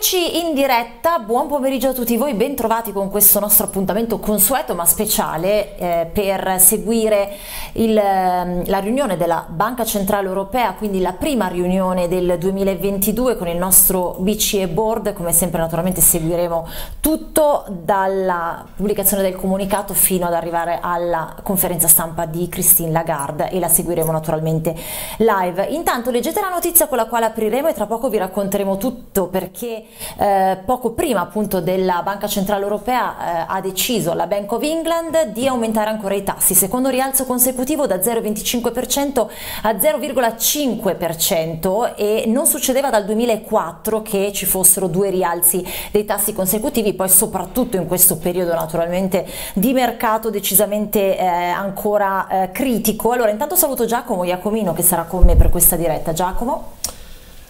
Eccoci in diretta, buon pomeriggio a tutti voi, bentrovati con questo nostro appuntamento consueto ma speciale eh, per seguire il, ehm, la riunione della Banca Centrale Europea, quindi la prima riunione del 2022 con il nostro BCE Board, come sempre naturalmente seguiremo tutto dalla pubblicazione del comunicato fino ad arrivare alla conferenza stampa di Christine Lagarde e la seguiremo naturalmente live. Intanto leggete la notizia con la quale apriremo e tra poco vi racconteremo tutto perché eh, poco prima appunto della Banca Centrale Europea eh, ha deciso la Bank of England di aumentare ancora i tassi, secondo rialzo consecutivo da 0,25% a 0,5% e non succedeva dal 2004 che ci fossero due rialzi dei tassi consecutivi, poi soprattutto in questo periodo naturalmente di mercato decisamente eh, ancora eh, critico. Allora intanto saluto Giacomo Iacomino che sarà con me per questa diretta. Giacomo.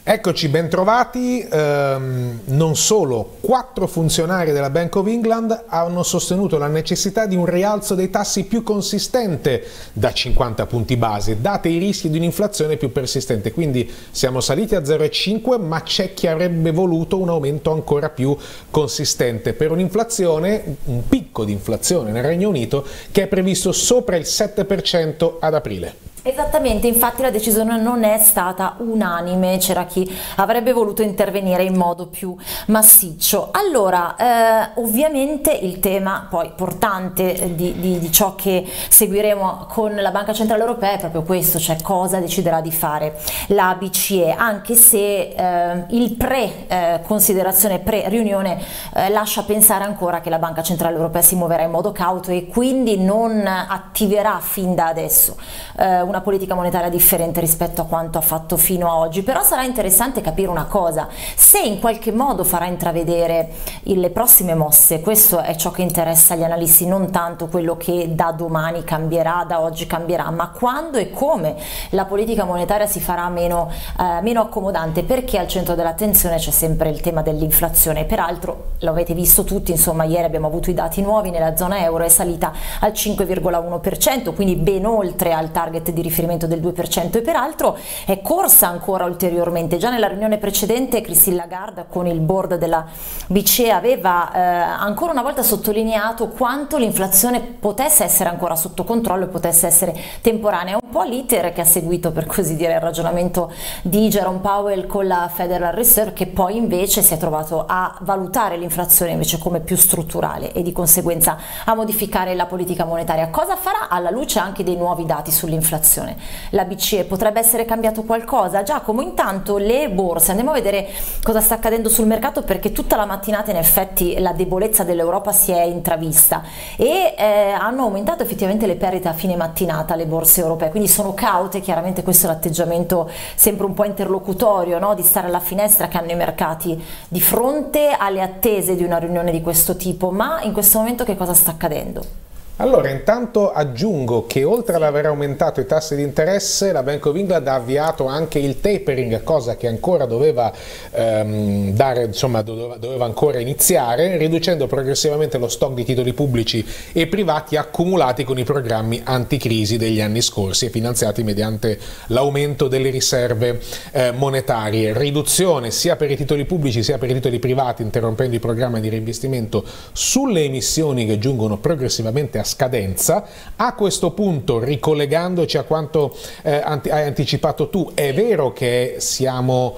Eccoci, bentrovati. Ehm, non solo, quattro funzionari della Bank of England hanno sostenuto la necessità di un rialzo dei tassi più consistente da 50 punti base, date i rischi di un'inflazione più persistente. Quindi siamo saliti a 0,5, ma c'è chi avrebbe voluto un aumento ancora più consistente per un'inflazione, un picco di inflazione nel Regno Unito che è previsto sopra il 7% ad aprile. Esattamente, infatti la decisione non è stata unanime, c'era chi avrebbe voluto intervenire in modo più massiccio. Allora, eh, ovviamente il tema poi portante di, di, di, ciò che seguiremo con la Banca Centrale Europea è proprio questo, cioè cosa deciderà di fare la BCE, anche se eh, il pre-considerazione, eh, pre-riunione eh, lascia pensare ancora che la Banca Centrale Europea si muoverà in modo cauto e quindi non attiverà fin da adesso eh, una politica monetaria differente rispetto a quanto ha fatto fino a oggi, però sarà interessante capire una cosa, se in qualche modo farà intravedere le prossime mosse, questo è ciò che interessa agli analisti, non tanto quello che da domani cambierà, da oggi cambierà, ma quando e come la politica monetaria si farà meno, eh, meno accomodante, perché al centro dell'attenzione c'è sempre il tema dell'inflazione, peraltro lo avete visto tutti, insomma ieri abbiamo avuto i dati nuovi nella zona euro, è salita al 5,1%, quindi ben oltre al target di di riferimento del 2% e peraltro è corsa ancora ulteriormente. Già nella riunione precedente Christine Lagarde con il board della BCE aveva eh, ancora una volta sottolineato quanto l'inflazione potesse essere ancora sotto controllo e potesse essere temporanea. Un po' l'iter che ha seguito per così dire il ragionamento di Jerome Powell con la Federal Reserve che poi invece si è trovato a valutare l'inflazione invece come più strutturale e di conseguenza a modificare la politica monetaria. Cosa farà alla luce anche dei nuovi dati sull'inflazione? Inflazione. La BCE potrebbe essere cambiato qualcosa? Giacomo, intanto le borse, andiamo a vedere cosa sta accadendo sul mercato perché tutta la mattinata in effetti la debolezza dell'Europa si è intravista e eh, hanno aumentato effettivamente le perdite a fine mattinata le borse europee, quindi sono caute, chiaramente questo è l'atteggiamento sempre un po' interlocutorio no? di stare alla finestra che hanno i mercati di fronte alle attese di una riunione di questo tipo, ma in questo momento che cosa sta accadendo? Allora, intanto aggiungo che oltre ad aver aumentato i tassi di interesse, la Bank of England ha avviato anche il tapering, cosa che ancora doveva, ehm, dare, insomma, doveva, doveva ancora iniziare, riducendo progressivamente lo stock di titoli pubblici e privati accumulati con i programmi anticrisi degli anni scorsi e finanziati mediante l'aumento delle riserve eh, monetarie. Riduzione sia per i titoli pubblici sia per i titoli privati, interrompendo i programmi di reinvestimento sulle emissioni che giungono progressivamente a scadenza. A questo punto, ricollegandoci a quanto eh, hai anticipato tu, è vero che siamo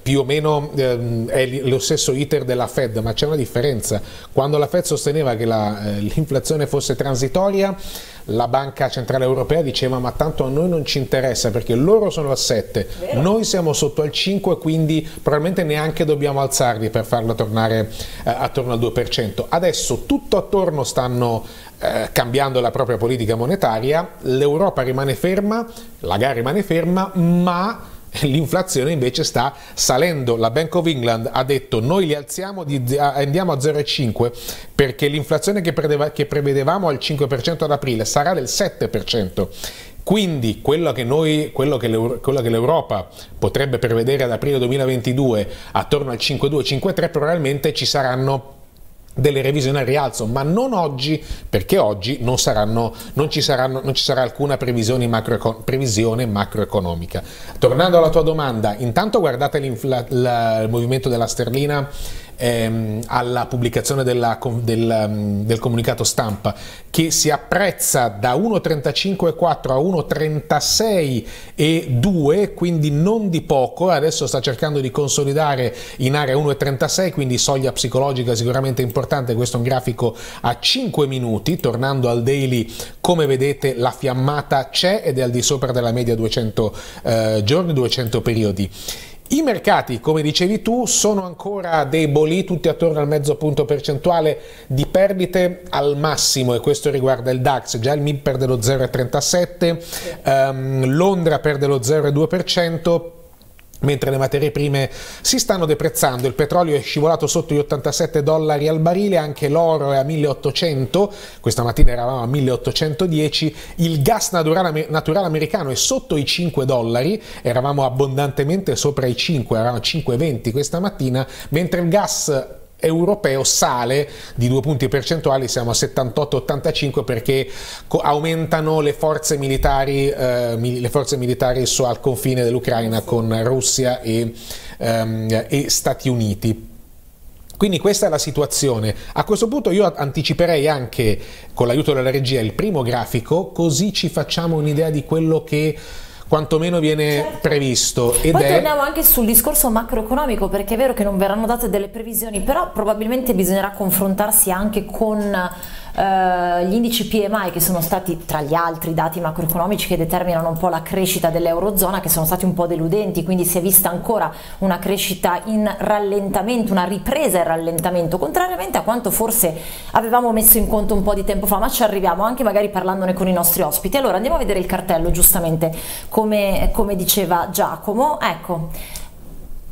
più o meno eh, è lo stesso iter della Fed, ma c'è una differenza. Quando la Fed sosteneva che eh, l'inflazione fosse transitoria, la Banca Centrale Europea diceva ma tanto a noi non ci interessa perché loro sono al 7, Vero. noi siamo sotto al 5 quindi probabilmente neanche dobbiamo alzarli per farlo tornare eh, attorno al 2%. Adesso tutto attorno stanno eh, cambiando la propria politica monetaria, l'Europa rimane ferma, la gara rimane ferma, ma l'inflazione invece sta salendo. La Bank of England ha detto noi li alziamo, di, andiamo a 0,5 perché l'inflazione che, che prevedevamo al 5% ad aprile sarà del 7%. Quindi quello che, che l'Europa potrebbe prevedere ad aprile 2022 attorno al 5,2-5,3 probabilmente ci saranno delle revisioni al rialzo, ma non oggi, perché oggi non, saranno, non, ci, saranno, non ci, sarà alcuna previsione, macro, previsione, macroeconomica. Tornando alla tua domanda, intanto guardate il movimento della sterlina ehm, alla pubblicazione della, del, mm, del, comunicato stampa che si apprezza da 1,35,4 a 1,36,2 quindi non di poco. Adesso sta cercando di consolidare in area 1,36 quindi soglia psicologica sicuramente importante. Questo è un grafico a 5 minuti. Tornando al daily come vedete la fiammata c'è ed è al di sopra della media 200 eh, giorni 200 periodi i mercati, come dicevi tu, sono ancora deboli, tutti attorno al mezzo punto percentuale di perdite al massimo e questo riguarda il DAX, già il MIB perde lo 0,37, um, Londra perde lo 0,2%, mentre le materie prime si stanno deprezzando, il petrolio è scivolato sotto gli 87 dollari al barile, anche l'oro è a 1800, questa mattina eravamo a 1810, il gas naturale, naturale americano è sotto i 5 dollari, eravamo abbondantemente sopra i 5, eravamo a 5,20 questa mattina, mentre il gas europeo sale di due punti percentuali, siamo a 78-85 perché aumentano le forze militari, eh, le forze militari so, al confine dell'Ucraina con Russia e, ehm, e Stati Uniti. Quindi questa è la situazione. A questo punto io anticiperei anche con l'aiuto della regia il primo grafico, così ci facciamo un'idea di quello che quantomeno viene certo. previsto. Ed Poi è... torniamo anche sul discorso macroeconomico, perché è vero che non verranno date delle previsioni, però probabilmente bisognerà confrontarsi anche con eh, gli indici PMI che sono stati tra gli altri dati macroeconomici che determinano un po' la crescita dell'Eurozona che sono stati un po' deludenti, quindi si è vista ancora una crescita in rallentamento, una ripresa in rallentamento, contrariamente a quanto forse avevamo messo in conto un po' di tempo fa, ma ci arriviamo anche magari parlandone con i nostri ospiti. Allora andiamo a vedere il cartello giustamente come, come diceva Giacomo. Ecco,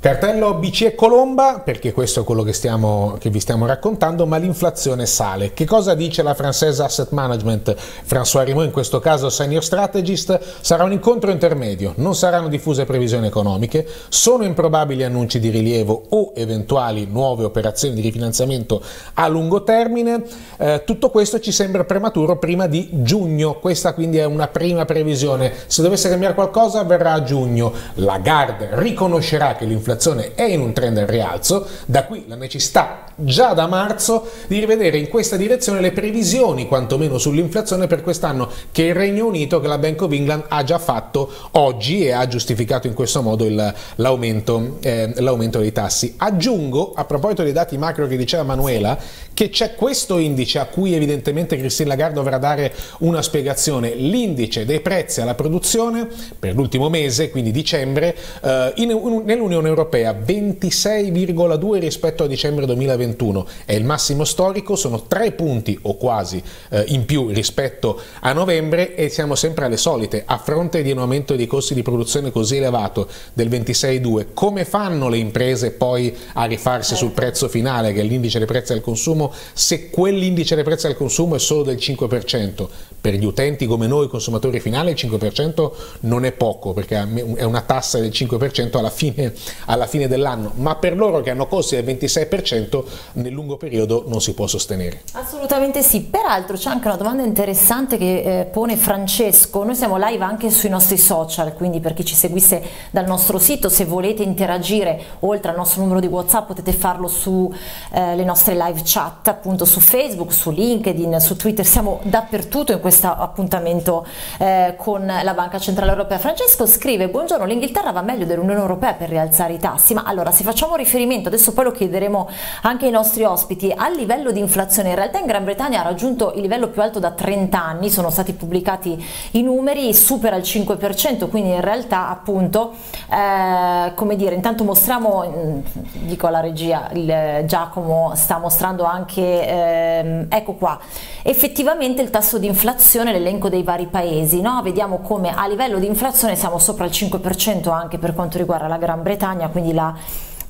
Cartello BCE Colomba, perché questo è quello che, stiamo, che, vi stiamo raccontando, ma l'inflazione sale. Che cosa dice la Française Asset Management? François Rimont, in questo caso senior strategist, sarà un incontro intermedio, non saranno diffuse previsioni economiche, sono improbabili annunci di rilievo o eventuali nuove operazioni di rifinanziamento a lungo termine. Eh, tutto questo ci sembra prematuro prima di giugno, questa quindi è una prima previsione. Se dovesse cambiare qualcosa verrà a giugno. La Gard riconoscerà che l'inflazione l'inflazione è in un trend al rialzo, da qui la necessità già da marzo di rivedere in questa direzione le previsioni quantomeno sull'inflazione per quest'anno che il Regno Unito, che la Bank of England ha già fatto oggi e ha giustificato in questo modo il, l'aumento, eh, l'aumento dei tassi. Aggiungo, a proposito dei dati macro che diceva Manuela, che c'è questo indice a cui evidentemente Christine Lagarde dovrà dare una spiegazione, l'indice dei prezzi alla produzione per l'ultimo mese, quindi dicembre, eh, in, in, nell'Unione Europea europea 26,2 rispetto a dicembre 2021, è il massimo storico, sono 3 punti o quasi eh, in più rispetto a novembre e siamo sempre alle solite, a fronte di un aumento dei costi di produzione così elevato del 26,2, come fanno le imprese poi a rifarsi sul prezzo finale che è l'indice dei prezzi al consumo se quell'indice dei prezzi al consumo è solo del 5%? Per gli utenti come noi consumatori finali il 5% non è poco perché è una tassa del 5% alla fine, alla fine dell'anno, ma per loro che hanno costi del 26% nel lungo periodo non si può sostenere. Assolutamente sì, peraltro c'è anche una domanda interessante che eh, pone Francesco, noi siamo live anche sui nostri social, quindi per chi ci seguisse dal nostro sito, se volete interagire oltre al nostro numero di Whatsapp potete farlo sulle eh, nostre live chat, appunto su Facebook, su LinkedIn, su Twitter, siamo dappertutto in questo appuntamento eh, con la Banca Centrale Europea. Francesco scrive, buongiorno, l'Inghilterra va meglio dell'Unione Europea per rialzare i tassi, ma allora se facciamo riferimento, adesso poi lo chiederemo anche ai nostri ospiti, al livello di inflazione, in realtà in Gran Bretagna ha raggiunto il livello più alto da 30 anni, sono stati pubblicati i numeri, supera il 5%, quindi in realtà appunto, eh, come dire, intanto mostriamo, mm, dico alla regia, il Giacomo sta mostrando anche, eh, ecco qua, effettivamente il tasso di inflazione, l'elenco dei vari paesi, no? vediamo come a livello di inflazione siamo sopra il 5% anche per quanto riguarda la Gran Bretagna, quindi la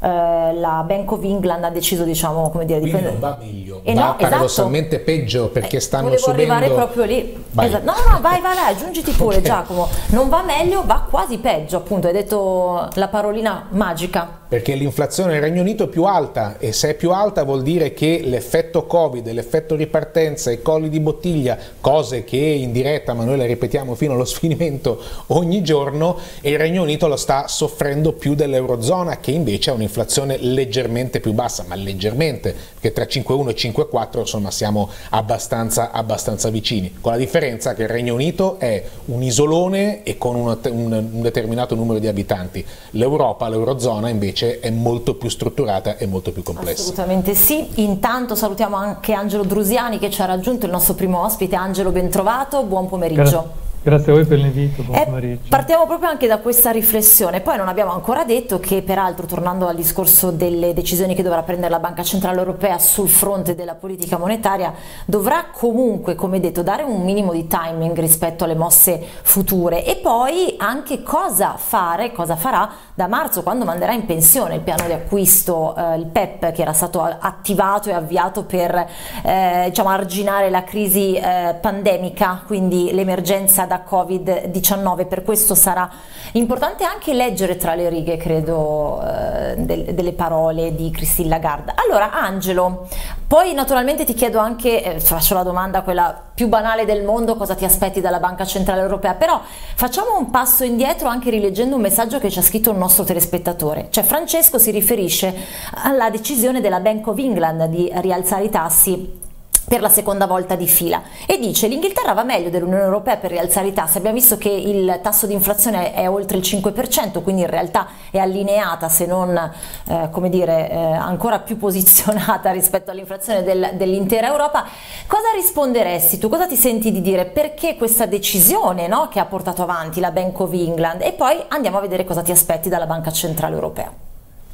eh, la Bank of England ha deciso diciamo come dire di prendere va meglio e va no, paradossalmente esatto. peggio perché eh, stanno volevo subendo arrivare proprio lì esatto. no no vai vai vai aggiungiti pure okay. Giacomo non va meglio va quasi peggio appunto hai detto la parolina magica perché l'inflazione nel Regno Unito è più alta e se è più alta vuol dire che l'effetto Covid, l'effetto ripartenza, i colli di bottiglia, cose che in diretta, ma noi le ripetiamo fino allo sfinimento ogni giorno, e il Regno Unito lo sta soffrendo più dell'Eurozona che invece ha un'inflazione leggermente più bassa, ma leggermente, perché tra 5,1 e 5,4 insomma siamo abbastanza, abbastanza vicini, con la differenza che il Regno Unito è un isolone e con un, un, un determinato numero di abitanti, l'Europa, l'Eurozona invece invece è molto più strutturata e molto più complessa. Assolutamente sì. Intanto salutiamo anche Angelo Drusiani che ci ha raggiunto, il nostro primo ospite. Angelo, ben trovato, buon pomeriggio. Grazie. Grazie a voi per l'invito, buon eh, pomeriggio. Partiamo proprio anche da questa riflessione, poi non abbiamo ancora detto che peraltro tornando al discorso delle decisioni che dovrà prendere la Banca Centrale Europea sul fronte della politica monetaria, dovrà comunque, come detto, dare un minimo di timing rispetto alle mosse future e poi anche cosa fare, cosa farà da marzo quando manderà in pensione il piano di acquisto, eh, il PEP che era stato attivato e avviato per eh, diciamo, arginare la crisi eh, pandemica, quindi l'emergenza da Covid-19, per questo sarà importante anche leggere tra le righe, credo, eh, del, delle parole di Christine Lagarde. Allora, Angelo, poi naturalmente ti chiedo anche, eh, faccio la domanda quella più banale del mondo, cosa ti aspetti dalla Banca Centrale Europea, però facciamo un passo indietro anche rileggendo un messaggio che ci ha scritto un nostro telespettatore, cioè Francesco si riferisce alla decisione della Bank of England di rialzare i tassi per la seconda volta di fila e dice l'Inghilterra va meglio dell'Unione Europea per rialzare i tassi, abbiamo visto che il tasso di inflazione è oltre il 5%, quindi in realtà è allineata se non eh, come dire eh, ancora più posizionata rispetto all'inflazione del, dell'intera Europa. Cosa risponderesti tu? Cosa ti senti di dire? Perché questa decisione no, che ha portato avanti la Bank of England? E poi andiamo a vedere cosa ti aspetti dalla Banca Centrale Europea.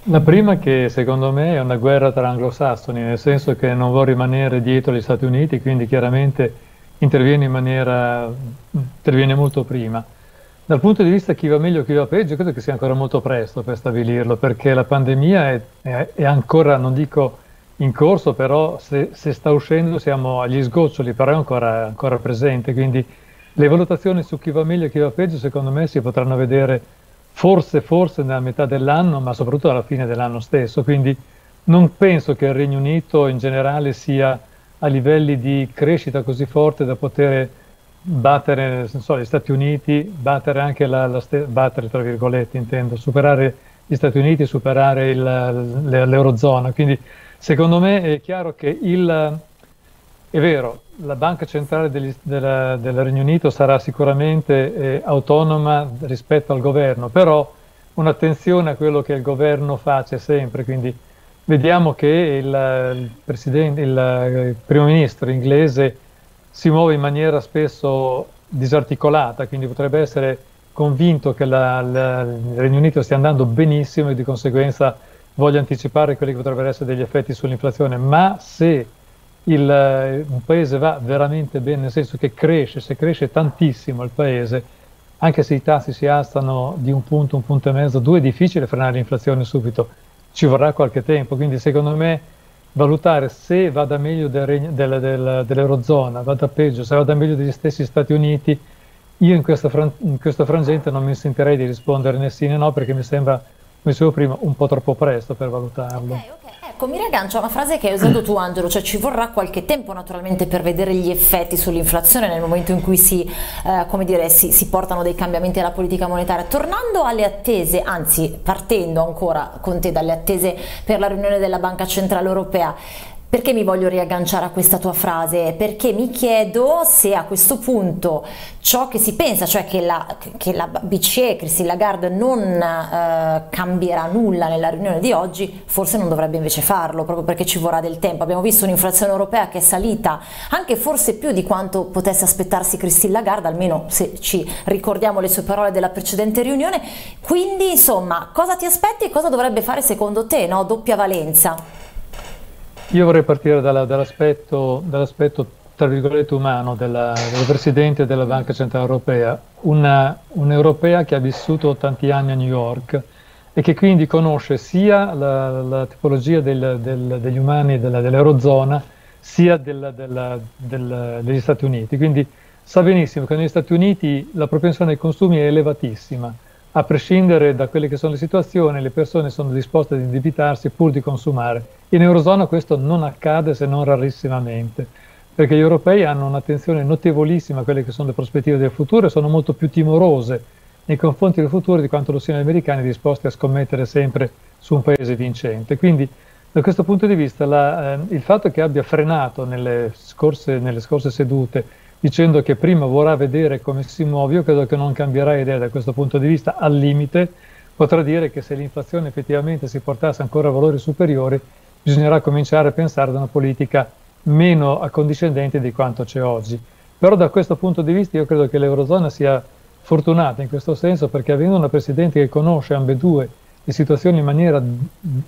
La prima che secondo me è una guerra tra anglosassoni, nel senso che non vuole rimanere dietro gli Stati Uniti, quindi chiaramente interviene in maniera, interviene molto prima. Dal punto di vista chi va meglio o chi va peggio, credo che sia ancora molto presto per stabilirlo, perché la pandemia è, è, è ancora, non dico in corso, però se, se, sta uscendo siamo agli sgoccioli, però è ancora, ancora presente, quindi le valutazioni su chi va meglio e chi va peggio secondo me si potranno vedere forse, forse nella metà dell'anno, ma soprattutto alla fine dell'anno stesso. Quindi non penso che il Regno Unito in generale sia a livelli di crescita così forte da poter battere so, gli Stati Uniti, battere anche la, la battere tra virgolette intendo, superare gli Stati Uniti, superare l'Eurozona. Quindi secondo me è chiaro che il, è vero, la Banca Centrale degli, della, del Regno Unito sarà sicuramente eh, autonoma rispetto al governo, però un'attenzione a quello che il governo fa c'è sempre, quindi vediamo che il, il, il, il primo ministro inglese si muove in maniera spesso disarticolata, quindi potrebbe essere convinto che la, la, il Regno Unito stia andando benissimo e di conseguenza voglia anticipare quelli che potrebbero essere degli effetti sull'inflazione, ma se il, eh, un paese va veramente bene, nel senso che cresce, se cresce tantissimo il paese, anche se i tassi si alzano di un punto, un punto e mezzo, due è difficile frenare l'inflazione subito, ci vorrà qualche tempo, quindi secondo me valutare se vada meglio del, del, del, dell'Eurozona, vada peggio, se vada meglio degli stessi Stati Uniti, io in questo, in questo frangente non mi sentirei di rispondere né sì né no perché mi sembra, come dicevo prima, un po' troppo presto per valutarlo. Okay, okay. Ecco, mi riaggancio a una frase che hai usato tu Angelo, cioè ci vorrà qualche tempo naturalmente per vedere gli effetti sull'inflazione nel momento in cui si, eh, dire, si, si, portano dei cambiamenti alla politica monetaria. Tornando alle attese, anzi partendo ancora con te dalle attese per la riunione della Banca Centrale Europea, perché mi voglio riagganciare a questa tua frase? Perché mi chiedo se a questo punto ciò che si pensa, cioè che la, che la BCE, Christine Lagarde, non eh, cambierà nulla nella riunione di oggi, forse non dovrebbe invece farlo, proprio perché ci vorrà del tempo. Abbiamo visto un'inflazione europea che è salita anche forse più di quanto potesse aspettarsi Christine Lagarde, almeno se ci ricordiamo le sue parole della precedente riunione. Quindi, insomma, cosa ti aspetti e cosa dovrebbe fare secondo te? No? Doppia valenza. Io vorrei partire dalla, dall'aspetto, dall'aspetto, tra virgolette, umano della, del Presidente della Banca Centrale Europea, una, un'europea che ha vissuto tanti anni a New York e che quindi conosce sia la, la tipologia del, del, degli umani della, dell'Eurozona sia della, degli Stati Uniti. Quindi sa benissimo che negli Stati Uniti la propensione ai consumi è elevatissima, a prescindere da quelle che sono le situazioni, le persone sono disposte ad indebitarsi pur di consumare. In Eurozona questo non accade se non rarissimamente, perché gli europei hanno un'attenzione notevolissima a quelle che sono le prospettive del futuro e sono molto più timorose nei confronti del futuro di quanto lo siano gli americani disposti a scommettere sempre su un paese vincente. Quindi da questo punto di vista la, eh, il fatto che abbia frenato nelle scorse, nelle scorse sedute dicendo che prima vorrà vedere come si muove, io credo che non cambierà idea da questo punto di vista, al limite potrà dire che se l'inflazione effettivamente si portasse ancora a valori superiori, bisognerà cominciare a pensare ad una politica meno accondiscendente di quanto c'è oggi. Però da questo punto di vista io credo che l'Eurozona sia fortunata in questo senso perché avendo una Presidente che conosce ambedue le situazioni in maniera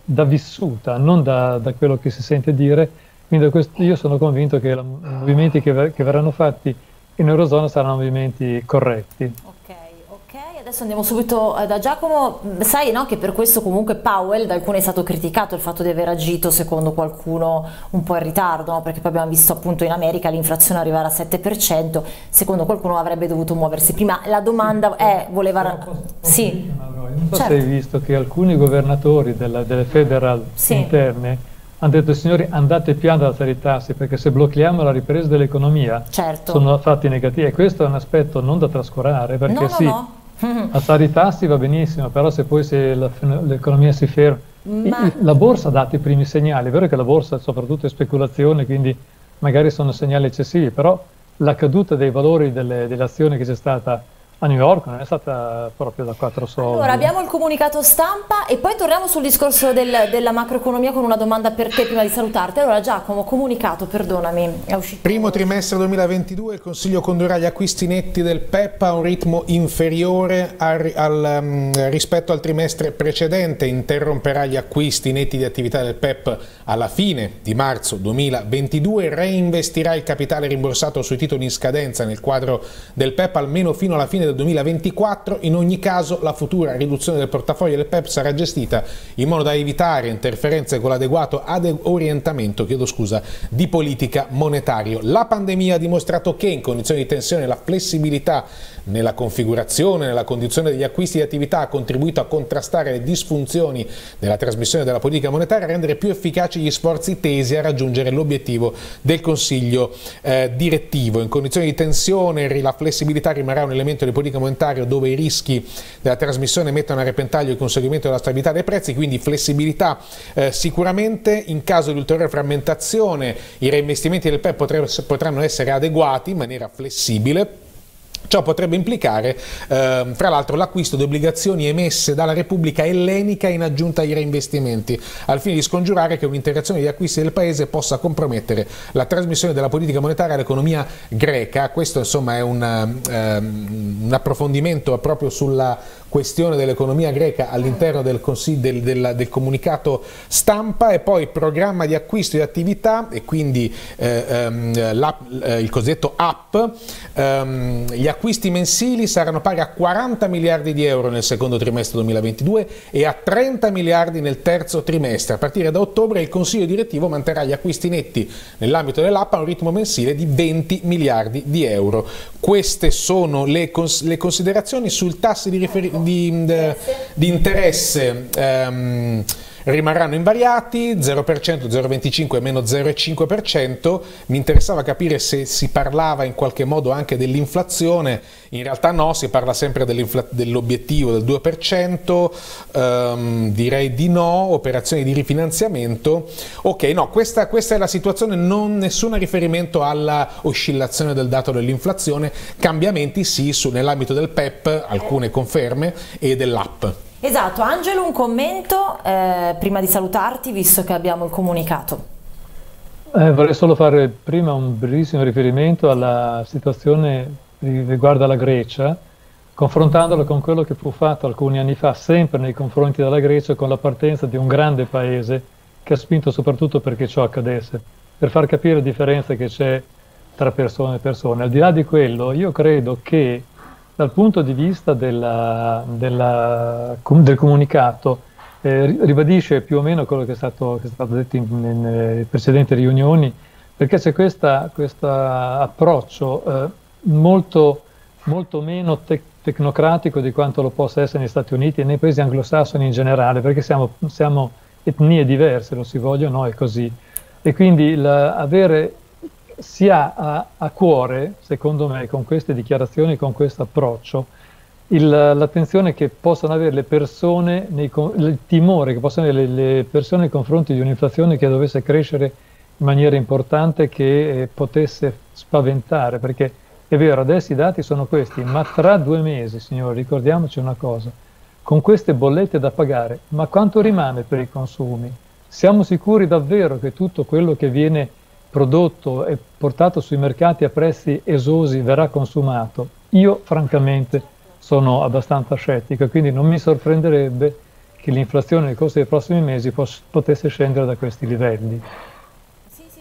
da vissuta, non da, da quello che si sente dire, quindi questo, io sono convinto che i movimenti che, che verranno fatti in Eurozona saranno movimenti corretti. Ok, ok, adesso andiamo subito eh, da Giacomo. Sai no, che per questo comunque Powell da alcuni è stato criticato il fatto di aver agito secondo qualcuno un po' in ritardo, no? perché poi abbiamo visto appunto in America l'inflazione arrivare al 7%, secondo qualcuno avrebbe dovuto muoversi prima. La domanda è, voleva... Posso, posso sì. Non so certo. se hai visto che alcuni governatori della, delle federal sì. interne hanno detto signori andate piano ad alzare i tassi perché se blocchiamo la ripresa dell'economia certo. sono fatti negativi e questo è un aspetto non da trascurare perché no, sì, no, no. alzare i tassi va benissimo però se poi se l'economia si ferma Ma... la borsa ha dato i primi segnali è vero che la borsa soprattutto è speculazione quindi magari sono segnali eccessivi però la caduta dei valori delle, delle azioni che c'è stata a New York non è stata proprio da quattro soldi. Allora, abbiamo il comunicato stampa e poi torniamo sul discorso del, della macroeconomia con una domanda per te prima di salutarti. Allora, Giacomo, comunicato, perdonami, è uscito. Primo trimestre 2022 il Consiglio condurrà gli acquisti netti del PEP a un ritmo inferiore al, al, um, rispetto al trimestre precedente, interromperà gli acquisti netti di attività del PEP alla fine di marzo 2022, reinvestirà il capitale rimborsato sui titoli in scadenza nel quadro del PEP almeno fino alla fine del 2024. In ogni caso la futura riduzione del portafoglio del PEP sarà gestita in modo da evitare interferenze con l'adeguato orientamento scusa, di politica monetaria. La pandemia ha dimostrato che in condizioni di tensione la flessibilità nella configurazione, nella condizione degli acquisti di attività ha contribuito a contrastare le disfunzioni della trasmissione della politica monetaria e a rendere più efficaci gli sforzi tesi a raggiungere l'obiettivo del Consiglio eh, direttivo. In condizioni di tensione la flessibilità rimarrà un elemento di politica monetaria dove i rischi della trasmissione mettono a repentaglio il conseguimento della stabilità dei prezzi, quindi flessibilità eh, sicuramente in caso di ulteriore frammentazione i reinvestimenti del PEP potranno essere adeguati in maniera flessibile Ciò potrebbe implicare, eh, fra l'altro, l'acquisto di obbligazioni emesse dalla Repubblica Ellenica in aggiunta ai reinvestimenti, al fine di scongiurare che un'interazione di acquisti del Paese possa compromettere la trasmissione della politica monetaria all'economia greca. Questo insomma è un, um, un approfondimento proprio sulla questione dell'economia greca all'interno del, del, del, del, comunicato stampa e poi programma di acquisto di attività e quindi eh, ehm, eh, il cosiddetto app. Ehm, gli acquisti mensili saranno pari a 40 miliardi di euro nel secondo trimestre 2022 e a 30 miliardi nel terzo trimestre. A partire da ottobre il Consiglio direttivo manterrà gli acquisti netti nell'ambito dell'app a un ritmo mensile di 20 miliardi di euro. Queste sono le, cons le considerazioni sul tasso di riferimento di, di interesse ehm, rimarranno invariati, 0%, 0,25 e meno 0,5%. Mi interessava capire se si parlava in qualche modo anche dell'inflazione, in realtà no, si parla sempre dell'obiettivo del 2%, ehm, direi di no, operazioni di rifinanziamento. Ok, no, questa, questa è la situazione, non nessun riferimento alla oscillazione del dato dell'inflazione, cambiamenti sì nell'ambito del PEP, alcune conferme, e dell'app. Esatto, Angelo un commento eh, prima di salutarti visto che abbiamo il comunicato. Eh, vorrei solo fare prima un brevissimo riferimento alla situazione riguardo alla Grecia, confrontandola con quello che fu fatto alcuni anni fa sempre nei confronti della Grecia con la partenza di un grande paese che ha spinto soprattutto perché ciò accadesse, per far capire la differenza che c'è tra persone e persone. Al di là di quello, io credo che dal punto di vista della, della, del comunicato, eh, ribadisce più o meno quello che è stato, che è stato detto in, in, in, precedenti riunioni, perché c'è questo approccio eh, molto, molto meno te tecnocratico di quanto lo possa essere negli Stati Uniti e nei paesi anglosassoni in generale, perché siamo, siamo etnie diverse, lo si voglia o no, è così. E quindi la, avere si ha a, a, cuore, secondo me, con queste dichiarazioni, con questo approccio, il, l'attenzione che possano avere le persone, nei, il timore che possano avere le, le, persone nei confronti di un'inflazione che dovesse crescere in maniera importante, che eh, potesse spaventare, perché è vero, adesso i dati sono questi, ma tra due mesi, signori, ricordiamoci una cosa, con queste bollette da pagare, ma quanto rimane per i consumi? Siamo sicuri davvero che tutto quello che viene prodotto e portato sui mercati a prezzi esosi verrà consumato? Io francamente sono abbastanza scettico e quindi non mi sorprenderebbe che l'inflazione nel corso dei prossimi mesi potesse scendere da questi livelli.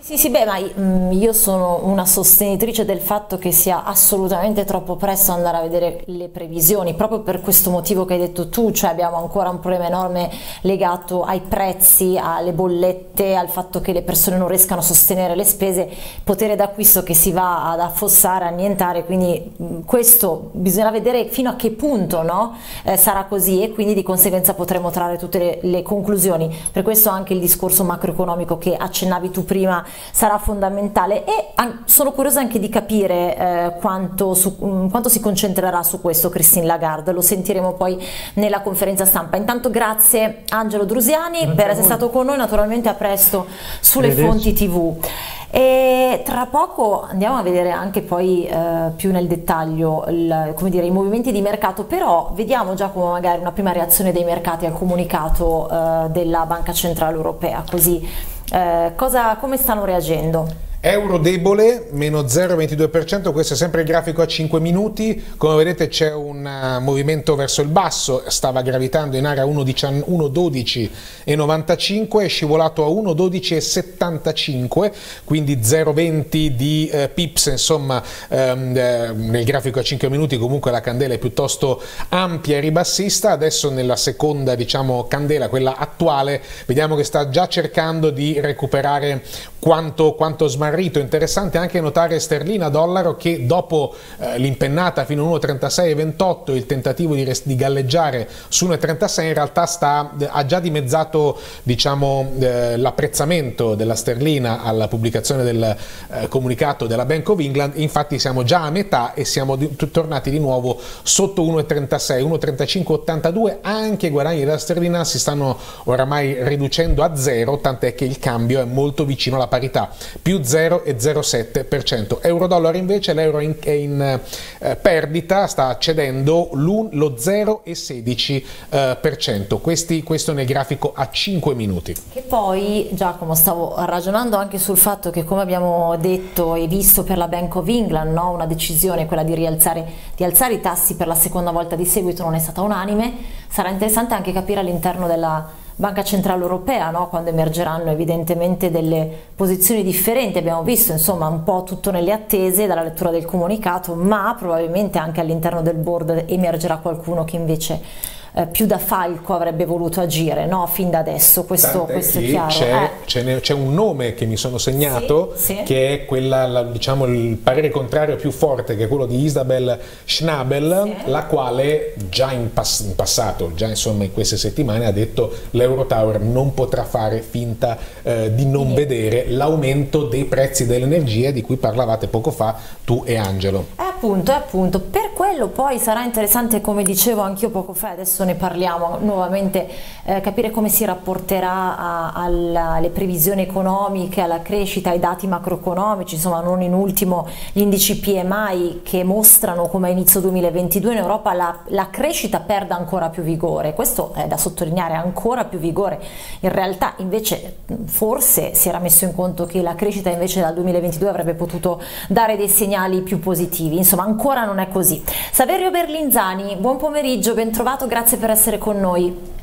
Sì, sì, beh, ma mm, io sono una sostenitrice del fatto che sia assolutamente troppo presto andare a vedere le previsioni, proprio per questo motivo che hai detto tu, cioè abbiamo ancora un problema enorme legato ai prezzi, alle bollette, al fatto che le persone non riescano a sostenere le spese, potere d'acquisto che si va ad affossare, annientare, quindi mm, questo bisogna vedere fino a che punto no? eh, sarà così e quindi di conseguenza potremo trarre tutte le, le conclusioni. Per questo anche il discorso macroeconomico che accennavi tu prima sarà fondamentale e sono curiosa anche di capire eh, quanto, su, mm, quanto, si concentrerà su questo Christine Lagarde, lo sentiremo poi nella conferenza stampa. Intanto grazie Angelo Drusiani grazie per essere stato con noi, naturalmente a presto sulle fonti tv. E tra poco andiamo a vedere anche poi eh, più nel dettaglio il, dire, i movimenti di mercato, però vediamo già come magari una prima reazione dei mercati al comunicato eh, della Banca Centrale Europea, così eh, cosa, come stanno reagendo? Euro debole, meno 0,22%, questo è sempre il grafico a 5 minuti, come vedete c'è un uh, movimento verso il basso, stava gravitando in area 1,12,95, è scivolato a 1,12,75, quindi 0,20 di uh, pips, insomma um, uh, nel grafico a 5 minuti comunque la candela è piuttosto ampia e ribassista, adesso nella seconda diciamo candela, quella attuale, vediamo che sta già cercando di recuperare quanto, quanto smarrito. Interessante anche notare sterlina-dollaro che dopo eh, l'impennata fino a 1,36,28 il tentativo di, di galleggiare su 1,36 in realtà sta, ha già dimezzato diciamo, eh, l'apprezzamento della sterlina alla pubblicazione del eh, comunicato della Bank of England, infatti siamo già a metà e siamo di, tornati di nuovo sotto 1,36, 1,35,82, anche i guadagni della sterlina si stanno oramai riducendo a zero, tant'è che il cambio è molto vicino alla parità, più 0,07%. Euro-dollaro invece l'euro è in eh, perdita, sta cedendo lo 0,16%. Eh, Questi, questo nel grafico a 5 minuti. Che poi, Giacomo, stavo ragionando anche sul fatto che come abbiamo detto e visto per la Bank of England, no? una decisione, quella di rialzare di alzare i tassi per la seconda volta di seguito non è stata unanime, sarà interessante anche capire all'interno della Banca Centrale Europea, no? quando emergeranno evidentemente delle posizioni differenti, abbiamo visto insomma un po' tutto nelle attese dalla lettura del comunicato, ma probabilmente anche all'interno del board emergerà qualcuno che invece eh, più da falco avrebbe voluto agire no? fin da adesso, questo, questo è chiaro. C'è, eh. c'è, un nome che mi sono segnato sì, sì. che è quella, la, diciamo, il parere contrario più forte che è quello di Isabel Schnabel, sì. la quale già in, pass- in, passato, già insomma in queste settimane ha detto l'Eurotower non potrà fare finta eh, di non vedere l'aumento dei prezzi dell'energia di cui parlavate poco fa tu e Angelo. Eh, appunto, appunto, per quello poi sarà interessante come dicevo anch'io poco fa, adesso ne parliamo nuovamente, eh, capire come si rapporterà a, alla, alle previsioni economiche, alla crescita, ai dati macroeconomici, insomma non in ultimo gli indici PMI che mostrano come a inizio 2022 in Europa la, la crescita perda ancora più vigore, questo è da sottolineare, ancora più vigore, in realtà invece forse si era messo in conto che la crescita invece dal 2022 avrebbe potuto dare dei segnali più positivi, insomma ancora non è così. Saverio Berlinzani, buon pomeriggio, ben trovato, grazie per essere con noi.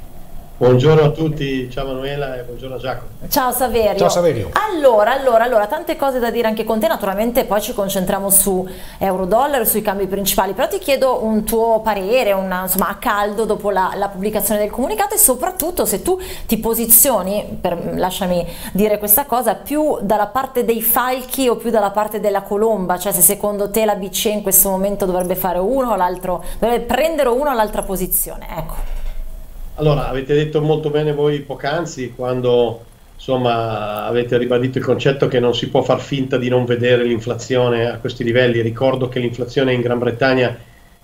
Buongiorno a tutti, ciao Manuela e buongiorno a Giacomo. Ciao Saverio. Ciao Saverio. Allora, allora, allora, tante cose da dire anche con te, naturalmente poi ci concentriamo su euro-dollaro, sui cambi principali, però ti chiedo un tuo parere, una, insomma a caldo dopo la, la, pubblicazione del comunicato e soprattutto se tu ti posizioni, per, lasciami dire questa cosa, più dalla parte dei falchi o più dalla parte della colomba, cioè se secondo te la BCE in questo momento dovrebbe fare uno o l'altro, dovrebbe prendere uno o l'altra posizione, ecco. Allora, avete detto molto bene voi poc'anzi quando insomma, avete ribadito il concetto che non si può far finta di non vedere l'inflazione a questi livelli. Ricordo che l'inflazione in Gran Bretagna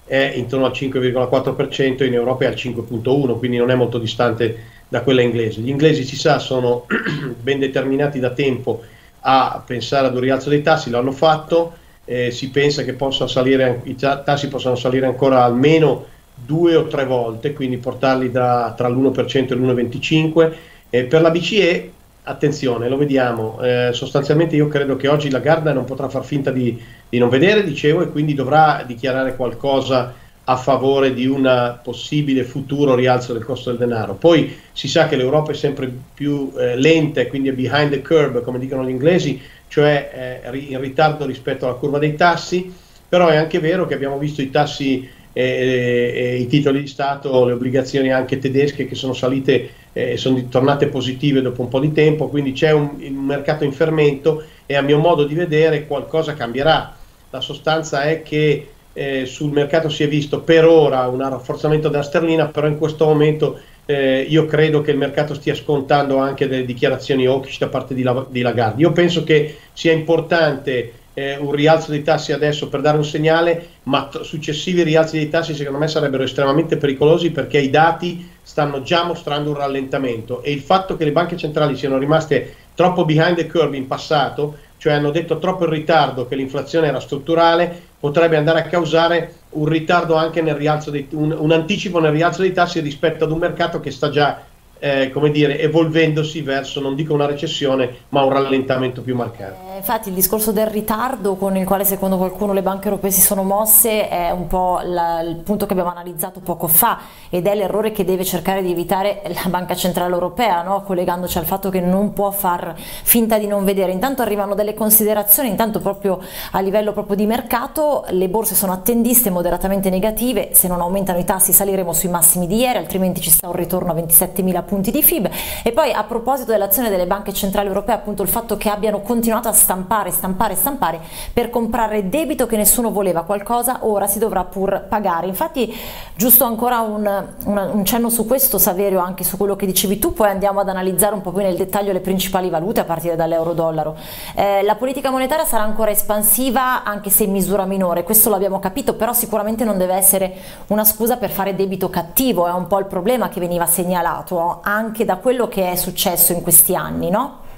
è intorno al 5,4%, in Europa è al 5,1%, quindi non è molto distante da quella inglese. Gli inglesi, si sa, sono ben determinati da tempo a pensare ad un rialzo dei tassi, lo hanno fatto, eh, si pensa che salire, i tassi possano salire ancora almeno due o tre volte, quindi portarli da, tra l'1% e l'1,25%. Eh, per la BCE, attenzione, lo vediamo, eh, sostanzialmente io credo che oggi la Garda non potrà far finta di, di, non vedere, dicevo, e quindi dovrà dichiarare qualcosa a favore di un possibile futuro rialzo del costo del denaro. Poi si sa che l'Europa è sempre più eh, lenta quindi è behind the curve, come dicono gli inglesi, cioè eh, in ritardo rispetto alla curva dei tassi, però è anche vero che abbiamo visto i tassi e, e, i titoli di Stato, le obbligazioni anche tedesche che sono salite e eh, sono tornate positive dopo un po' di tempo, quindi c'è un, un, mercato in fermento e a mio modo di vedere qualcosa cambierà. La sostanza è che eh, sul mercato si è visto per ora un rafforzamento della sterlina, però in questo momento eh, io credo che il mercato stia scontando anche delle dichiarazioni hawkish da parte di, di Lagarde. Io penso che sia importante eh, un rialzo dei tassi adesso per dare un segnale, ma t- successivi rialzi dei tassi secondo me sarebbero estremamente pericolosi perché i dati stanno già mostrando un rallentamento e il fatto che le banche centrali siano rimaste troppo behind the curve in passato, cioè hanno detto troppo in ritardo che l'inflazione era strutturale, potrebbe andare a causare un ritardo anche nel rialzo dei, un, un anticipo nel rialzo dei tassi rispetto ad un mercato che sta già eh, come dire, evolvendosi verso, non dico una recessione, ma un rallentamento più marcato. Eh, infatti il discorso del ritardo con il quale secondo qualcuno le banche europee si sono mosse è un po' la, il punto che abbiamo analizzato poco fa ed è l'errore che deve cercare di evitare la Banca Centrale Europea, no? collegandoci al fatto che non può far finta di non vedere. Intanto arrivano delle considerazioni, intanto proprio a livello proprio di mercato, le borse sono attendiste moderatamente negative, se non aumentano i tassi saliremo sui massimi di ieri, altrimenti ci sta un ritorno a 27.000 punti di FIB e poi a proposito dell'azione delle banche centrali europee appunto il fatto che abbiano continuato a stampare, stampare, stampare per comprare debito che nessuno voleva. Qualcosa ora si dovrà pur pagare. Infatti giusto ancora un, un, un cenno su questo Saverio anche su quello che dicevi tu poi andiamo ad analizzare un po' più nel dettaglio le principali valute a partire dall'euro-dollaro. Eh, la politica monetaria sarà ancora espansiva anche se in misura minore questo l'abbiamo capito però sicuramente non deve essere una scusa per fare debito cattivo è un po' il problema che veniva segnalato anche da quello che è successo in questi anni, no?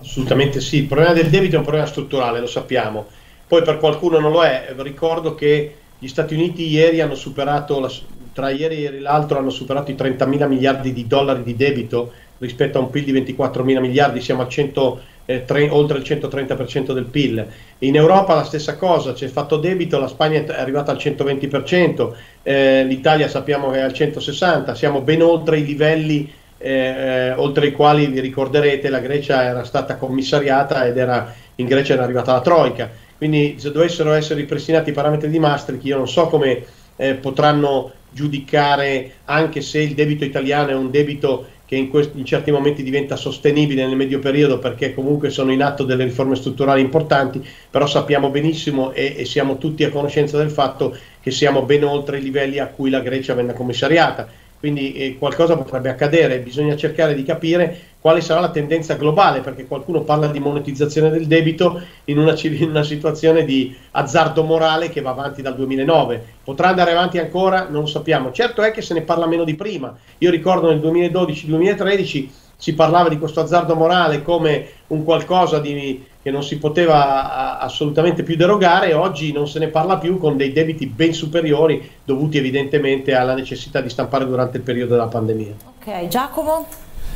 Assolutamente sì, il problema del debito è un problema strutturale, lo sappiamo. Poi per qualcuno non lo è, ricordo che gli Stati Uniti ieri hanno superato, la, tra ieri e l'altro hanno superato i 30 mila miliardi di dollari di debito rispetto a un PIL di 24 mila miliardi, siamo al 100, eh, tre, oltre il 130% del PIL. In Europa la stessa cosa, c'è fatto debito, la Spagna è arrivata al 120%, eh, l'Italia sappiamo che è al 160%, siamo ben oltre i livelli eh, eh, oltre i quali vi ricorderete la Grecia era stata commissariata ed era, in Grecia era arrivata la Troica. Quindi se dovessero essere ripristinati i parametri di Maastricht, io non so come eh, potranno giudicare, anche se il debito italiano è un debito che in, in, certi momenti diventa sostenibile nel medio periodo perché comunque sono in atto delle riforme strutturali importanti, però sappiamo benissimo e, e siamo tutti a conoscenza del fatto che siamo ben oltre i livelli a cui la Grecia venne commissariata quindi eh, qualcosa potrebbe accadere, bisogna cercare di capire quale sarà la tendenza globale, perché qualcuno parla di monetizzazione del debito in una, in una, situazione di azzardo morale che va avanti dal 2009. Potrà andare avanti ancora? Non lo sappiamo. Certo è che se ne parla meno di prima. Io ricordo nel 2012-2013 si parlava di questo azzardo morale come un qualcosa di, che non si poteva assolutamente più derogare, oggi non se ne parla più con dei debiti ben superiori dovuti evidentemente alla necessità di stampare durante il periodo della pandemia. Ok, Giacomo?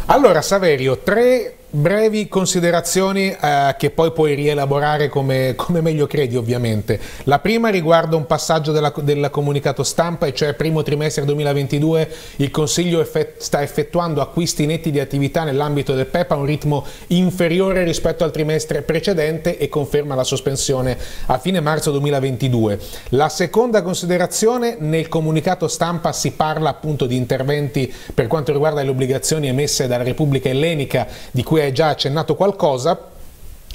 Allora Saverio, tre brevi considerazioni eh, che poi puoi rielaborare come, come, meglio credi ovviamente. La prima riguarda un passaggio della, del comunicato stampa e cioè primo trimestre 2022 il Consiglio effett sta effettuando acquisti netti di attività nell'ambito del PEP a un ritmo inferiore rispetto al trimestre precedente e conferma la sospensione a fine marzo 2022. La seconda considerazione nel comunicato stampa si parla appunto di interventi per quanto riguarda le obbligazioni emesse dalla Repubblica Ellenica di cui hai già accennato qualcosa,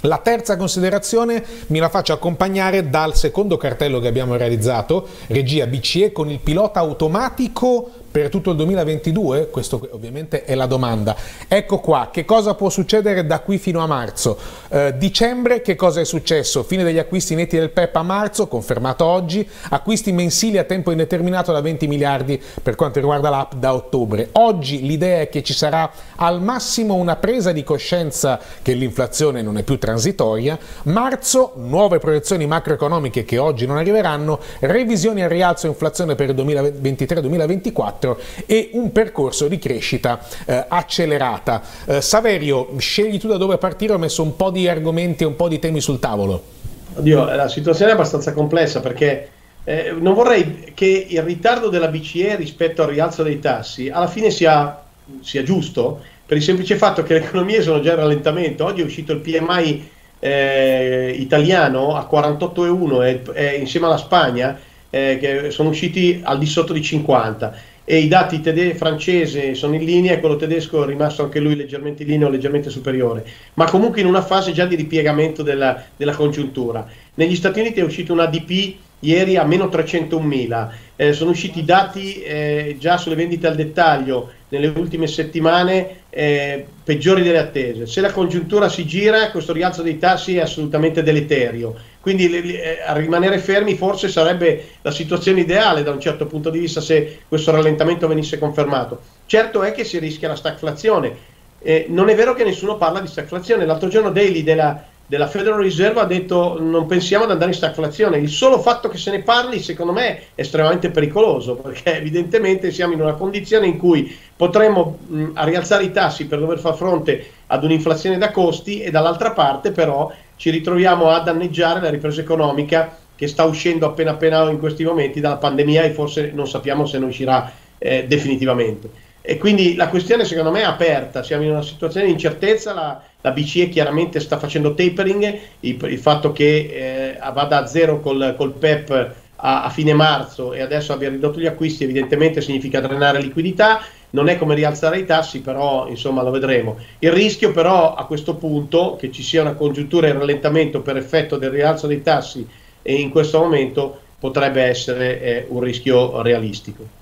la terza considerazione mi la faccio accompagnare dal secondo cartello che abbiamo realizzato, regia BCE, con il pilota automatico per tutto il 2022? Questo ovviamente è la domanda. Ecco qua, che cosa può succedere da qui fino a marzo? Eh, dicembre, che cosa è successo? Fine degli acquisti netti del PEP a marzo, confermato oggi, acquisti mensili a tempo indeterminato da 20 miliardi per quanto riguarda l'app da ottobre. Oggi l'idea è che ci sarà al massimo una presa di coscienza che l'inflazione non è più transitoria, marzo, nuove proiezioni macroeconomiche che oggi non arriveranno, revisioni al rialzo inflazione per il 2023-2024 2024 e un percorso di crescita eh, accelerata. Eh, Saverio, scegli tu da dove partire, ho messo un po' di argomenti e un po' di temi sul tavolo. Oddio, la situazione è abbastanza complessa perché eh, non vorrei che il ritardo della BCE rispetto al rialzo dei tassi alla fine sia, sia giusto per il semplice fatto che le economie sono già in rallentamento. Oggi è uscito il PMI eh, italiano a 48,1 e, e, insieme alla Spagna eh, che sono usciti al di sotto di 50 e i dati tede- francese sono in linea e quello tedesco è rimasto anche lui leggermente in linea o leggermente superiore, ma comunque in una fase già di ripiegamento della, della congiuntura. Negli Stati Uniti è uscito un ADP ieri a meno 301.000, eh, sono usciti dati eh, già sulle vendite al dettaglio nelle ultime settimane eh, peggiori delle attese. Se la congiuntura si gira, questo rialzo dei tassi è assolutamente deleterio quindi eh, a rimanere fermi forse sarebbe la situazione ideale da un certo punto di vista se questo rallentamento venisse confermato. Certo è che si rischia la stagflazione. Eh, non è vero che nessuno parla di stagflazione. L'altro giorno Daly della, della Federal Reserve ha detto non pensiamo ad andare in stagflazione. Il solo fatto che se ne parli secondo me è estremamente pericoloso perché evidentemente siamo in una condizione in cui potremmo mh, rialzare i tassi per dover far fronte ad un'inflazione da costi e dall'altra parte però ci ritroviamo a danneggiare la ripresa economica che sta uscendo appena appena in questi momenti dalla pandemia e forse non sappiamo se ne uscirà eh, definitivamente. E quindi la questione secondo me è aperta, siamo in una situazione di incertezza, la, la BCE chiaramente sta facendo tapering, il, il fatto che eh, vada a zero col, col PEP a, a, fine marzo e adesso abbia ridotto gli acquisti evidentemente significa drenare liquidità, non è come rialzare i tassi, però insomma lo vedremo. Il rischio però a questo punto che ci sia una congiuntura in rallentamento per effetto del rialzo dei tassi in questo momento potrebbe essere eh, un rischio realistico.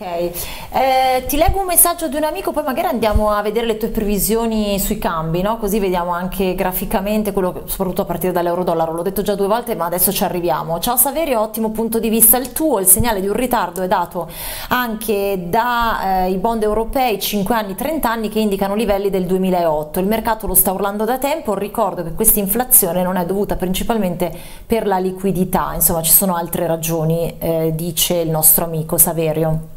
Ok, eh, ti leggo un messaggio di un amico, poi magari andiamo a vedere le tue previsioni sui cambi, no? così vediamo anche graficamente quello, soprattutto a partire dall'euro-dollaro, l'ho detto già due volte ma adesso ci arriviamo. Ciao Saverio, ottimo punto di vista il tuo, il segnale di un ritardo è dato anche dai eh, bond europei 5 anni, 30 anni che indicano livelli del 2008, il mercato lo sta urlando da tempo, ricordo che questa inflazione non è dovuta principalmente per la liquidità, insomma ci sono altre ragioni, eh, dice il nostro amico Saverio.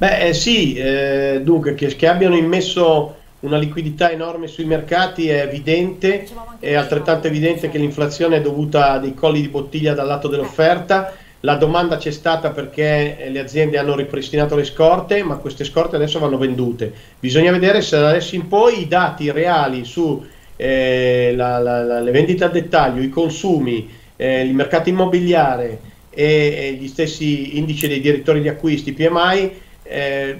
Beh eh, sì, eh, dunque che, che, abbiano immesso una liquidità enorme sui mercati è evidente, è altrettanto evidente che l'inflazione è dovuta a dei colli di bottiglia dal lato dell'offerta, la domanda c'è stata perché le aziende hanno ripristinato le scorte, ma queste scorte adesso vanno vendute. Bisogna vedere se da adesso in poi i dati reali su eh, vendite a dettaglio, i consumi, eh, il mercato immobiliare e, e gli stessi indici dei direttori di acquisti PMI eh,